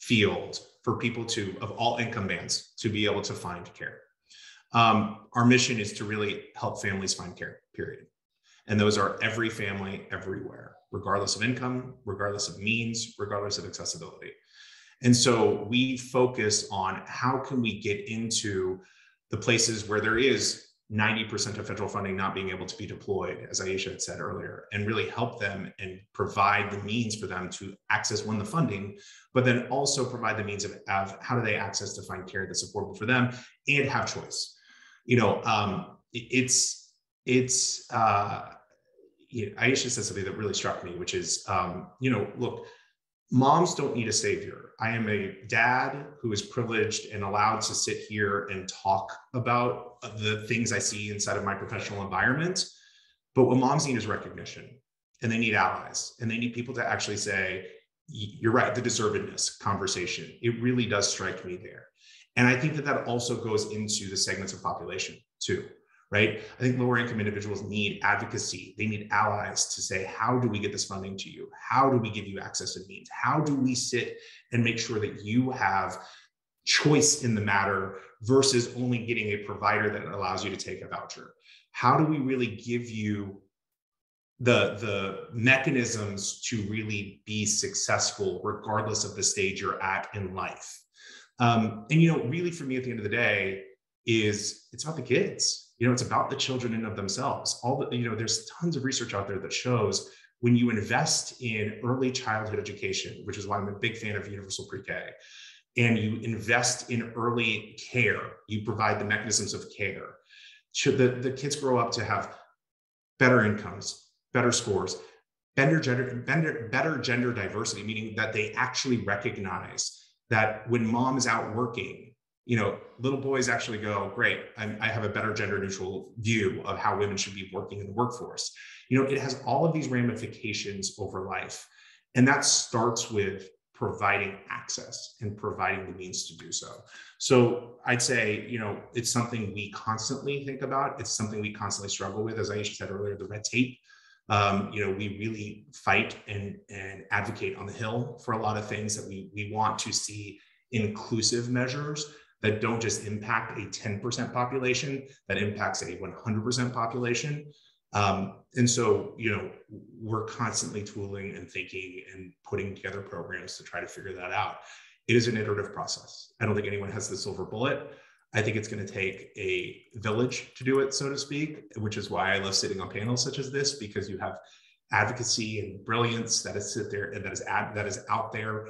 field for people to of all income bands to be able to find care. Um, our mission is to really help families find care. Period. And those are every family everywhere, regardless of income, regardless of means, regardless of accessibility. And so we focus on how can we get into the places where there is 90% of federal funding not being able to be deployed, as Aisha had said earlier, and really help them and provide the means for them to access one, the funding, but then also provide the means of, of how do they access to find care that's affordable for them and have choice. You know, um, it's, it's, uh, you know, Aisha said something that really struck me, which is, um, you know, look, moms don't need a savior. I am a dad who is privileged and allowed to sit here and talk about the things I see inside of my professional environment. But what moms need is recognition and they need allies and they need people to actually say, you're right, the deservedness conversation. It really does strike me there. And I think that that also goes into the segments of population too right? I think lower income individuals need advocacy. They need allies to say, how do we get this funding to you? How do we give you access to means? How do we sit and make sure that you have choice in the matter versus only getting a provider that allows you to take a voucher? How do we really give you the, the mechanisms to really be successful regardless of the stage you're at in life? Um, and, you know, really for me at the end of the day, is it's about the kids you know it's about the children in of themselves. All the you know there's tons of research out there that shows when you invest in early childhood education which is why i'm a big fan of universal pre-k and you invest in early care you provide the mechanisms of care. Should the, the kids grow up to have better incomes better scores better gender, better, better gender diversity meaning that they actually recognize that when mom is out working you know, little boys actually go, great, I'm, i have a better gender neutral view of how women should be working in the workforce. You know, it has all of these ramifications over life. And that starts with providing access and providing the means to do so. So I'd say, you know, it's something we constantly think about. It's something we constantly struggle with. As Aisha said earlier, the red tape. Um, you know, we really fight and, and advocate on the Hill for a lot of things that we, we want to see inclusive measures that don't just impact a 10% population, that impacts a 100% population. Um, and so, you know, we're constantly tooling and thinking and putting together programs to try to figure that out. It is an iterative process. I don't think anyone has the silver bullet. I think it's going to take a village to do it, so to speak, which is why I love sitting on panels such as this, because you have advocacy and brilliance that is sit there and that is ad, that is out there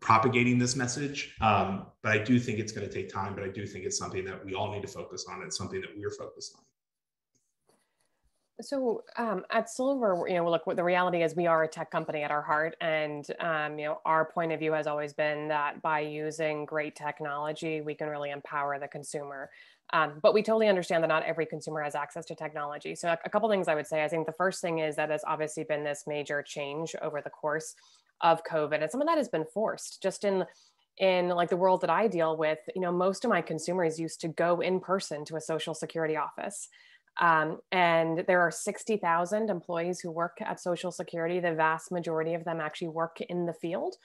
propagating this message. Um, but I do think it's going to take time, but I do think it's something that we all need to focus on. It's something that we're focused on. So um, at Silvur, you know, look, the reality is we are a tech company at our heart, and um, you know, our point of view has always been that by using great technology, we can really empower the consumer. Um, but we totally understand that not every consumer has access to technology. So a, a couple things I would say. I think the first thing is that has obviously been this major change over the course of COVID. And some of that has been forced just in in like the world that I deal with, you know, most of my consumers used to go in person to a social security office. Um, and there are 60,000 employees who work at Social Security. The vast majority of them actually work in the field.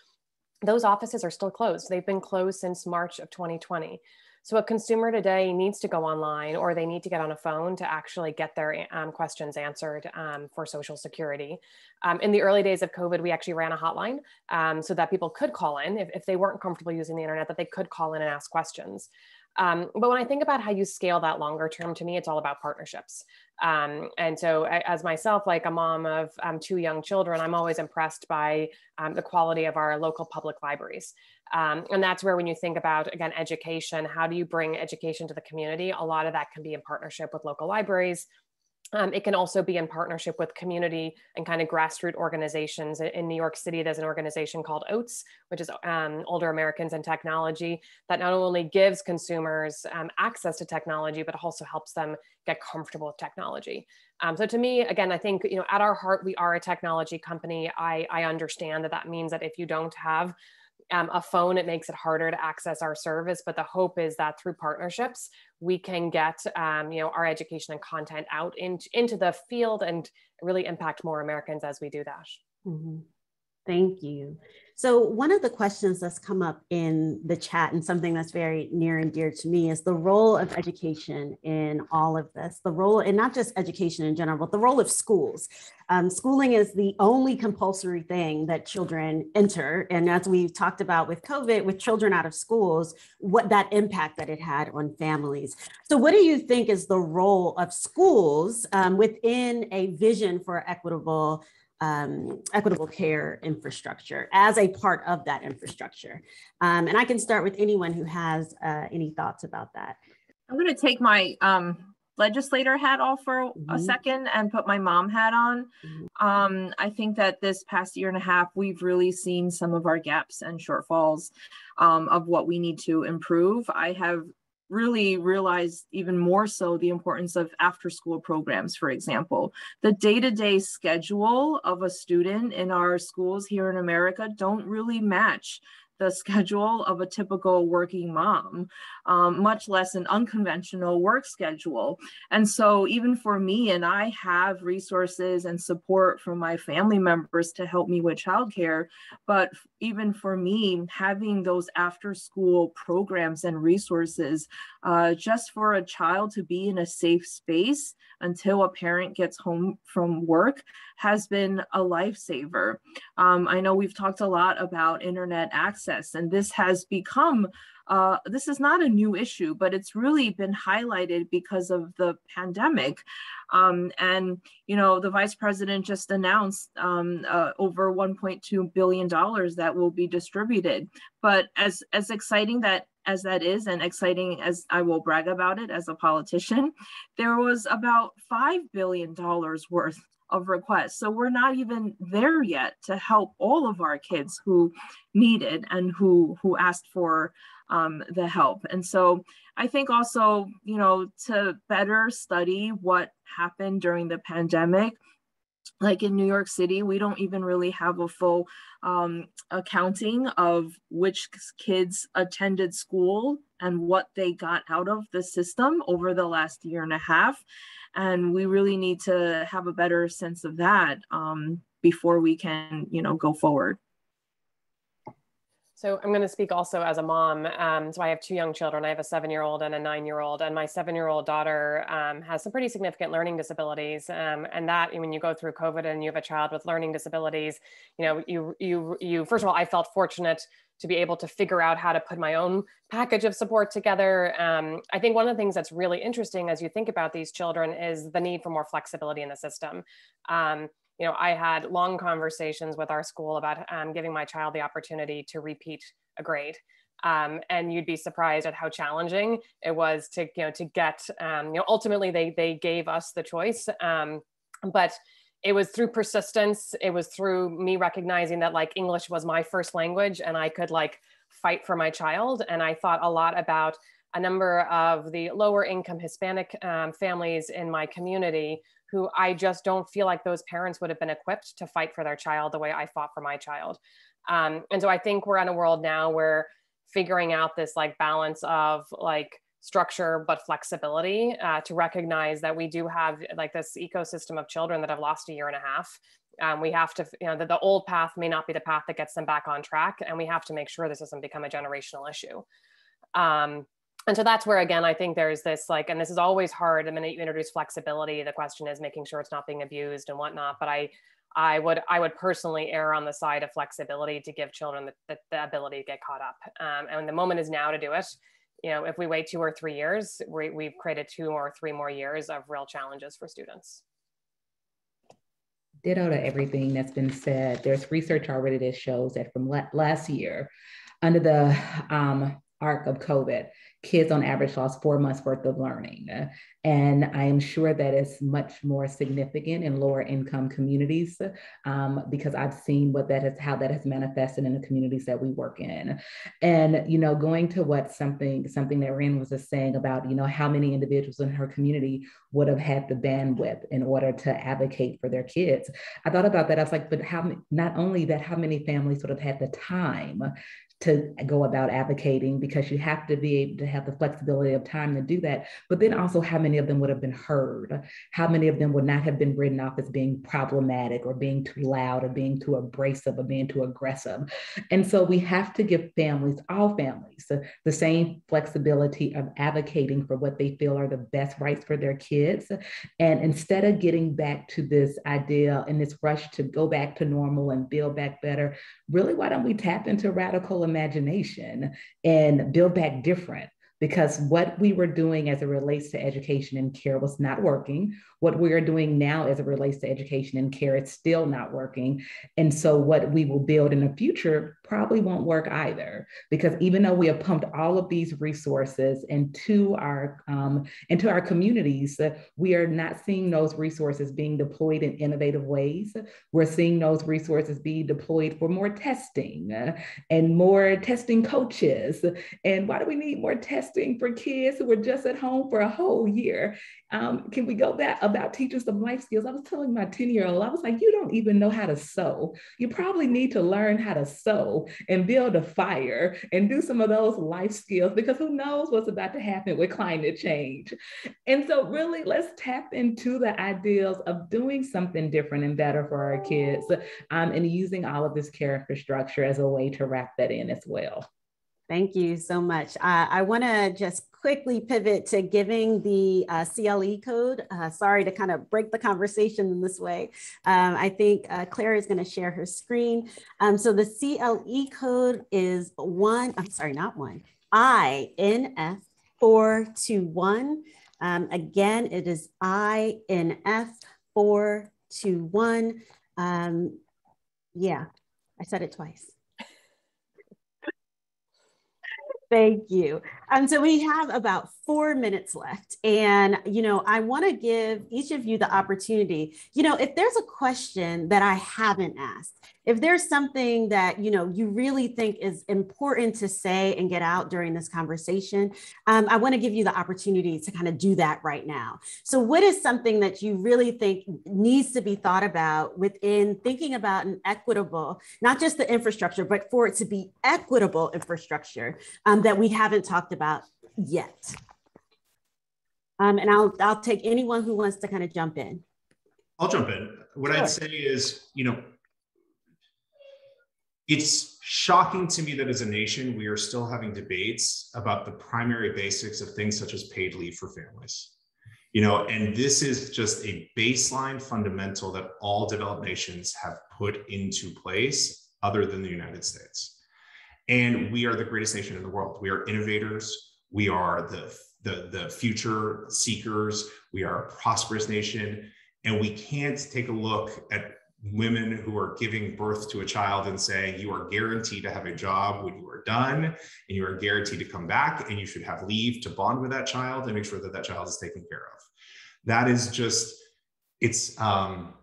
Those offices are still closed. They've been closed since March of 2020. So a consumer today needs to go online or they need to get on a phone to actually get their um, questions answered um, for Social Security. Um, in the early days of COVID, we actually ran a hotline um, so that people could call in if, if they weren't comfortable using the internet, that they could call in and ask questions. Um, but when I think about how you scale that longer term, to me, it's all about partnerships. Um, and so, as myself, like a mom of um, two young children, I'm always impressed by um, the quality of our local public libraries. Um, and that's where, when you think about, again, education, how do you bring education to the community? A lot of that can be in partnership with local libraries, um, it can also be in partnership with community and kind of grassroots organizations. In New York City, there's an organization called OATS, which is um, Older Americans and Technology, that not only gives consumers um, access to technology, but also helps them get comfortable with technology. Um, so to me, again, I think, you know, at our heart, we are a technology company. I, I understand that that means that if you don't have um, a phone, it makes it harder to access our service. But the hope is that through partnerships, we can get um, you know our education and content out into into the field and really impact more Americans as we do that. Mm-hmm. Thank you. So, one of the questions that's come up in the chat and something that's very near and dear to me is the role of education in all of this. The role, and not just education in general, but the role of schools. Um, schooling is the only compulsory thing that children enter. And as we've talked about with COVID, with children out of schools, what that impact that it had on families. So, what do you think is the role of schools um, within a vision for equitable? Um, equitable care infrastructure as a part of that infrastructure. Um, and I can start with anyone who has uh, any thoughts about that. I'm going to take my um, legislator hat off for mm-hmm. a second and put my mom hat on. Mm-hmm. Um, I think that this past year and a half, we've really seen some of our gaps and shortfalls um, of what we need to improve. I have really realized even more so the importance of after school programs, for example. The day-to-day schedule of a student in our schools here in America don't really match the schedule of a typical working mom, um, much less an unconventional work schedule. And so, even for me, and I have resources and support from my family members to help me with childcare, but even for me, having those after school programs and resources uh, just for a child to be in a safe space until a parent gets home from work has been a lifesaver. Um, I know we've talked a lot about internet access, and this has become uh, this is not a new issue, but it's really been highlighted because of the pandemic. Um, and, you know, the vice president just announced um, uh, over $1.2 billion that will be distributed. But as, as exciting that as that is and exciting as I will brag about it as a politician, there was about $5 billion worth of requests. So we're not even there yet to help all of our kids who need it and who who asked for um, the help. And so I think also, you know, to better study what happened during the pandemic, like in New York City, we don't even really have a full um, accounting of which kids attended school and what they got out of the system over the last year and a half. And we really need to have a better sense of that um, before we can, you know, go forward. So I'm going to speak also as a mom. Um, so I have two young children. I have a seven-year-old and a nine-year-old, and my seven-year-old daughter um, has some pretty significant learning disabilities. Um, and that, when you go through COVID and you have a child with learning disabilities, you know, you you you. First of all, I felt fortunate to be able to figure out how to put my own package of support together. Um, I think one of the things that's really interesting as you think about these children is the need for more flexibility in the system. Um, you know, I had long conversations with our school about um, giving my child the opportunity to repeat a grade. Um, and you'd be surprised at how challenging it was to, you know, to get, um, you know, ultimately they, they gave us the choice. Um, but it was through persistence. It was through me recognizing that like English was my first language and I could like fight for my child. And I thought a lot about a number of the lower income Hispanic um, families in my community who I just don't feel like those parents would have been equipped to fight for their child the way I fought for my child. Um, and so I think we're in a world now where figuring out this like balance of like structure but flexibility uh, to recognize that we do have like this ecosystem of children that have lost a year and a half. Um, we have to, you know, the, the old path may not be the path that gets them back on track, and we have to make sure this doesn't become a generational issue. Um, and so that's where again i think there's this like and this is always hard the minute you introduce flexibility the question is making sure it's not being abused and whatnot but i i would i would personally err on the side of flexibility to give children the, the, the ability to get caught up um, and the moment is now to do it. You know if we wait two or three years we, we've created two or three more years of real challenges for students. Ditto to everything that's been said. There's research already that shows that from last year under the um, arc of covid kids on average lost four months worth of learning. And I am sure that is much more significant in lower income communities um, because I've seen what that is, how that has manifested in the communities that we work in. And, you know, going to what something, something that Rhian was just saying about, you know, how many individuals in her community would have had the bandwidth in order to advocate for their kids. I thought about that. I was like, but how, not only that, how many families would have had the time to go about advocating because you have to be able to have the flexibility of time to do that. But then also, how many of them would have been heard? How many of them would not have been written off as being problematic or being too loud or being too abrasive or being too aggressive? And so we have to give families, all families, the same flexibility of advocating for what they feel are the best rights for their kids. And instead of getting back to this idea and this rush to go back to normal and build back better, really, why don't we tap into radical imagination and build back different because what we were doing as it relates to education and care was not working. What we are doing now as it relates to education and care, it's still not working. And so, what we will build in the future probably won't work either, because even though we have pumped all of these resources into our um, into our communities, we are not seeing those resources being deployed in innovative ways. We're seeing those resources be deployed for more testing and more testing coaches. And why do we need more testing for kids who were just at home for a whole year? Um, can we go back about teaching some life skills? I was telling my 10 year old, I was like, you don't even know how to sew. You probably need to learn how to sew and build a fire and do some of those life skills because who knows what's about to happen with climate change. And so, really, let's tap into the ideals of doing something different and better for our kids um, and using all of this care infrastructure as a way to wrap that in as well. Thank you so much. Uh, I want to just quickly pivot to giving the uh, CLE code. Uh, sorry to kind of break the conversation in this way. Um, I think uh, Claire is going to share her screen. Um, so the CLE code is one, I'm sorry, not one, INF 421. Um, again, it is INF 421. Um, yeah, I said it twice. Thank you. Um, so we have about four minutes left. And, you know, I want to give each of you the opportunity, you know, if there's a question that I haven't asked, if there's something that, you know, you really think is important to say and get out during this conversation, um, I want to give you the opportunity to kind of do that right now. So what is something that you really think needs to be thought about within thinking about an equitable, not just the infrastructure, but for it to be equitable infrastructure um, that we haven't talked about yet? Um, and I'll I'll take anyone who wants to kind of jump in. I'll jump in. What sure. I'd say is, you know, it's shocking to me that as a nation we are still having debates about the primary basics of things such as paid leave for families. You know, and this is just a baseline fundamental that all developed nations have put into place other than the United States. And we are the greatest nation in the world. We are innovators. We are the the, the future seekers. We are a prosperous nation. And we can't take a look at women who are giving birth to a child and saying you are guaranteed to have a job when you are done and you are guaranteed to come back and you should have leave to bond with that child and make sure that that child is taken care of. That is just it's um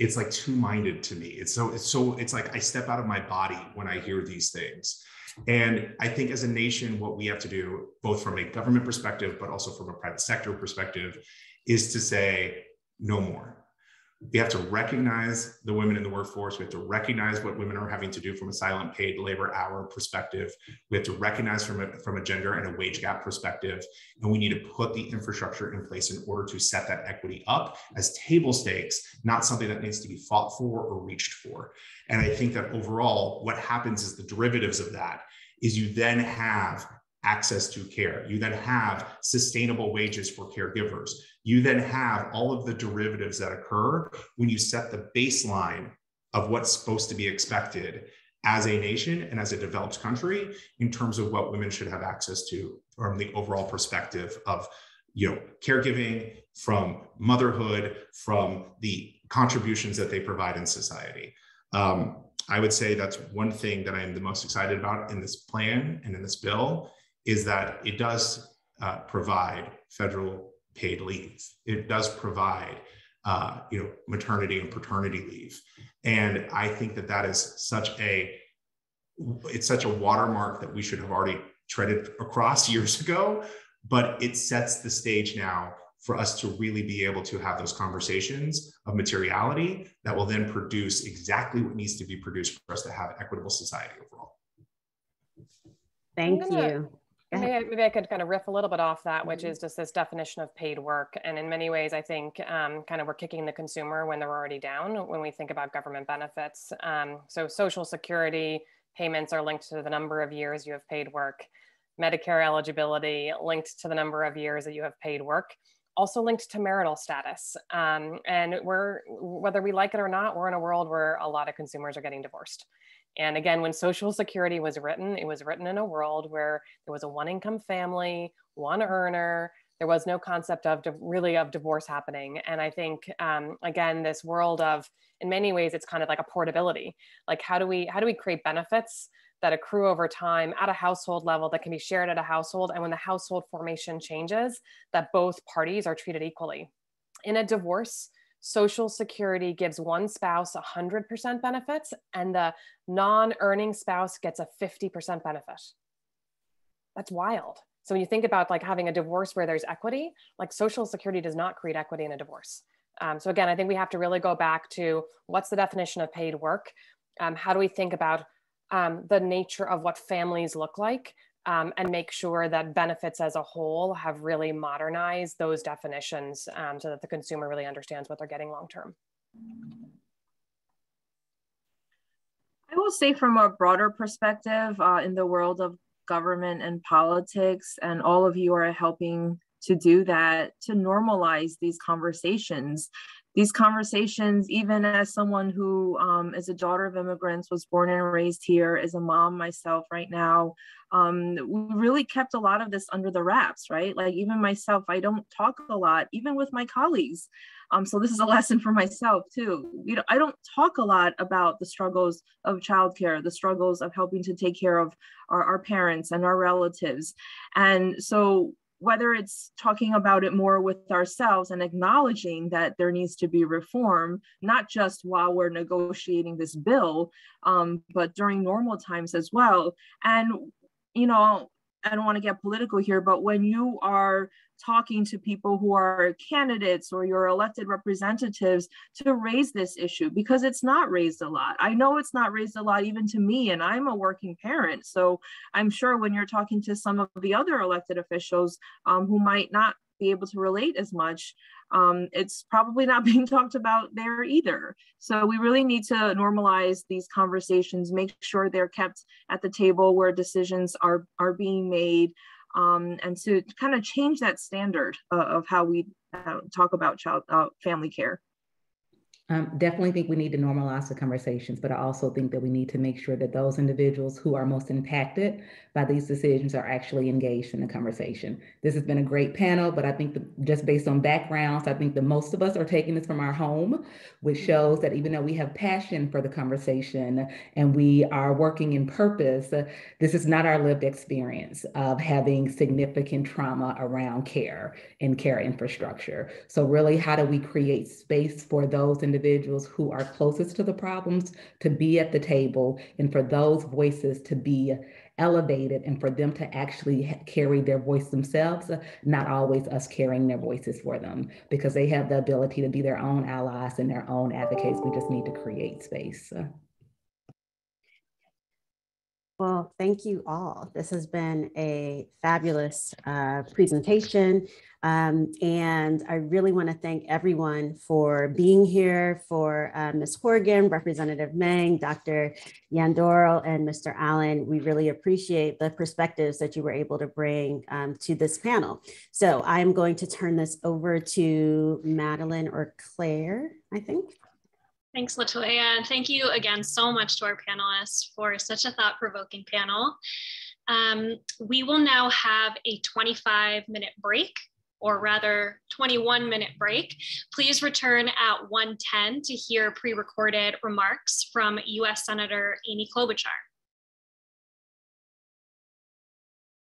it's like two-minded to me. It's so it's so it's like i step out of my body when i hear these things. And I think as a nation, what we have to do, both from a government perspective, but also from a private sector perspective, is to say no more. We have to recognize the women in the workforce. We have to recognize what women are having to do from a silent paid labor hour perspective. We have to recognize from a, from a gender and a wage gap perspective. And we need to put the infrastructure in place in order to set that equity up as table stakes, not something that needs to be fought for or reached for. And I think that overall, what happens is the derivatives of that is you then have access to care. You then have sustainable wages for caregivers. You then have all of the derivatives that occur when you set the baseline of what's supposed to be expected as a nation and as a developed country in terms of what women should have access to from the overall perspective of you know caregiving from motherhood from the contributions that they provide in society um, I would say that's one thing that I'm the most excited about in this plan and in this bill is that it does uh, provide federal paid leave. It does provide, uh, you know, maternity and paternity leave, and I think that that is such a it's such a watermark that we should have already treaded across years ago, but it sets the stage now for us to really be able to have those conversations of materiality that will then produce exactly what needs to be produced for us to have equitable society overall. Thank you. Maybe I, maybe I, could kind of riff a little bit off that, which mm-hmm. is just this definition of paid work. And in many ways, I think um, kind of we're kicking the consumer when they're already down when we think about government benefits. Um, so Social Security payments are linked to the number of years you have paid work. Medicare eligibility linked to the number of years that you have paid work. Also linked to marital status. Um, and we're, whether we like it or not, we're in a world where a lot of consumers are getting divorced. And again, when Social Security was written, it was written in a world where there was a one income family, one earner. There was no concept of really of divorce happening. And I think, um, again, this world of, in many ways, it's kind of like a portability. Like how do we, how do we create benefits that accrue over time at a household level that can be shared at a household? And when the household formation changes, that both parties are treated equally. In a divorce, Social Security gives one spouse 100% benefits and the non earning spouse gets a 50% benefit. That's wild. So when you think about like having a divorce where there's equity, like Social Security does not create equity in a divorce. Um, so again, I think we have to really go back to what's the definition of paid work? Um, how do we think about um, the nature of what families look like um, and make sure that benefits as a whole have really modernized those definitions um, so that the consumer really understands what they're getting long term. I will say from a broader perspective uh, in the world of government and politics, and all of you are helping to do that to normalize these conversations these conversations, even as someone who um, is a daughter of immigrants, was born and raised here, as a mom myself right now, um, we really kept a lot of this under the wraps, right? Like even myself, I don't talk a lot, even with my colleagues. Um, so this is a lesson for myself too. You know, I don't talk a lot about the struggles of childcare, the struggles of helping to take care of our, our parents and our relatives. And so whether it's talking about it more with ourselves and acknowledging that there needs to be reform, not just while we're negotiating this bill, um, but during normal times as well. And, you know, I don't want to get political here, but when you are talking to people who are candidates or your elected representatives to raise this issue because it's not raised a lot. I know it's not raised a lot even to me, and I'm a working parent. So I'm sure when you're talking to some of the other elected officials um, who might not be able to relate as much, um, it's probably not being talked about there either. So we really need to normalize these conversations, make sure they're kept at the table where decisions are, are being made, um, and to kind of change that standard uh, of how we uh, talk about child uh, family care. Um, definitely think we need to normalize the conversations, but I also think that we need to make sure that those individuals who are most impacted by these decisions are actually engaged in the conversation. This has been a great panel, but I think the, just based on backgrounds, I think that most of us are taking this from our home, which shows that even though we have passion for the conversation and we are working in purpose, uh, this is not our lived experience of having significant trauma around care and care infrastructure. So really, how do we create space for those individuals who are closest to the problems to be at the table and for those voices to be elevated and for them to actually carry their voice themselves, not always us carrying their voices for them, because they have the ability to be their own allies and their own advocates. We just need to create space. Well, thank you all. This has been a fabulous uh, presentation. Um, and I really want to thank everyone for being here, for uh, Ms. Horgan, Representative Meng, Dr. Nyandoro, and Mr. Allen. We really appreciate the perspectives that you were able to bring um, to this panel. So I'm going to turn this over to Madeline or Claire, I think. Thanks, LaToya. And thank you again so much to our panelists for such a thought-provoking panel. Um, we will now have a 25 minute break or rather 21 minute break. Please return at 1:10 to hear pre-recorded remarks from US Senator Amy Klobuchar.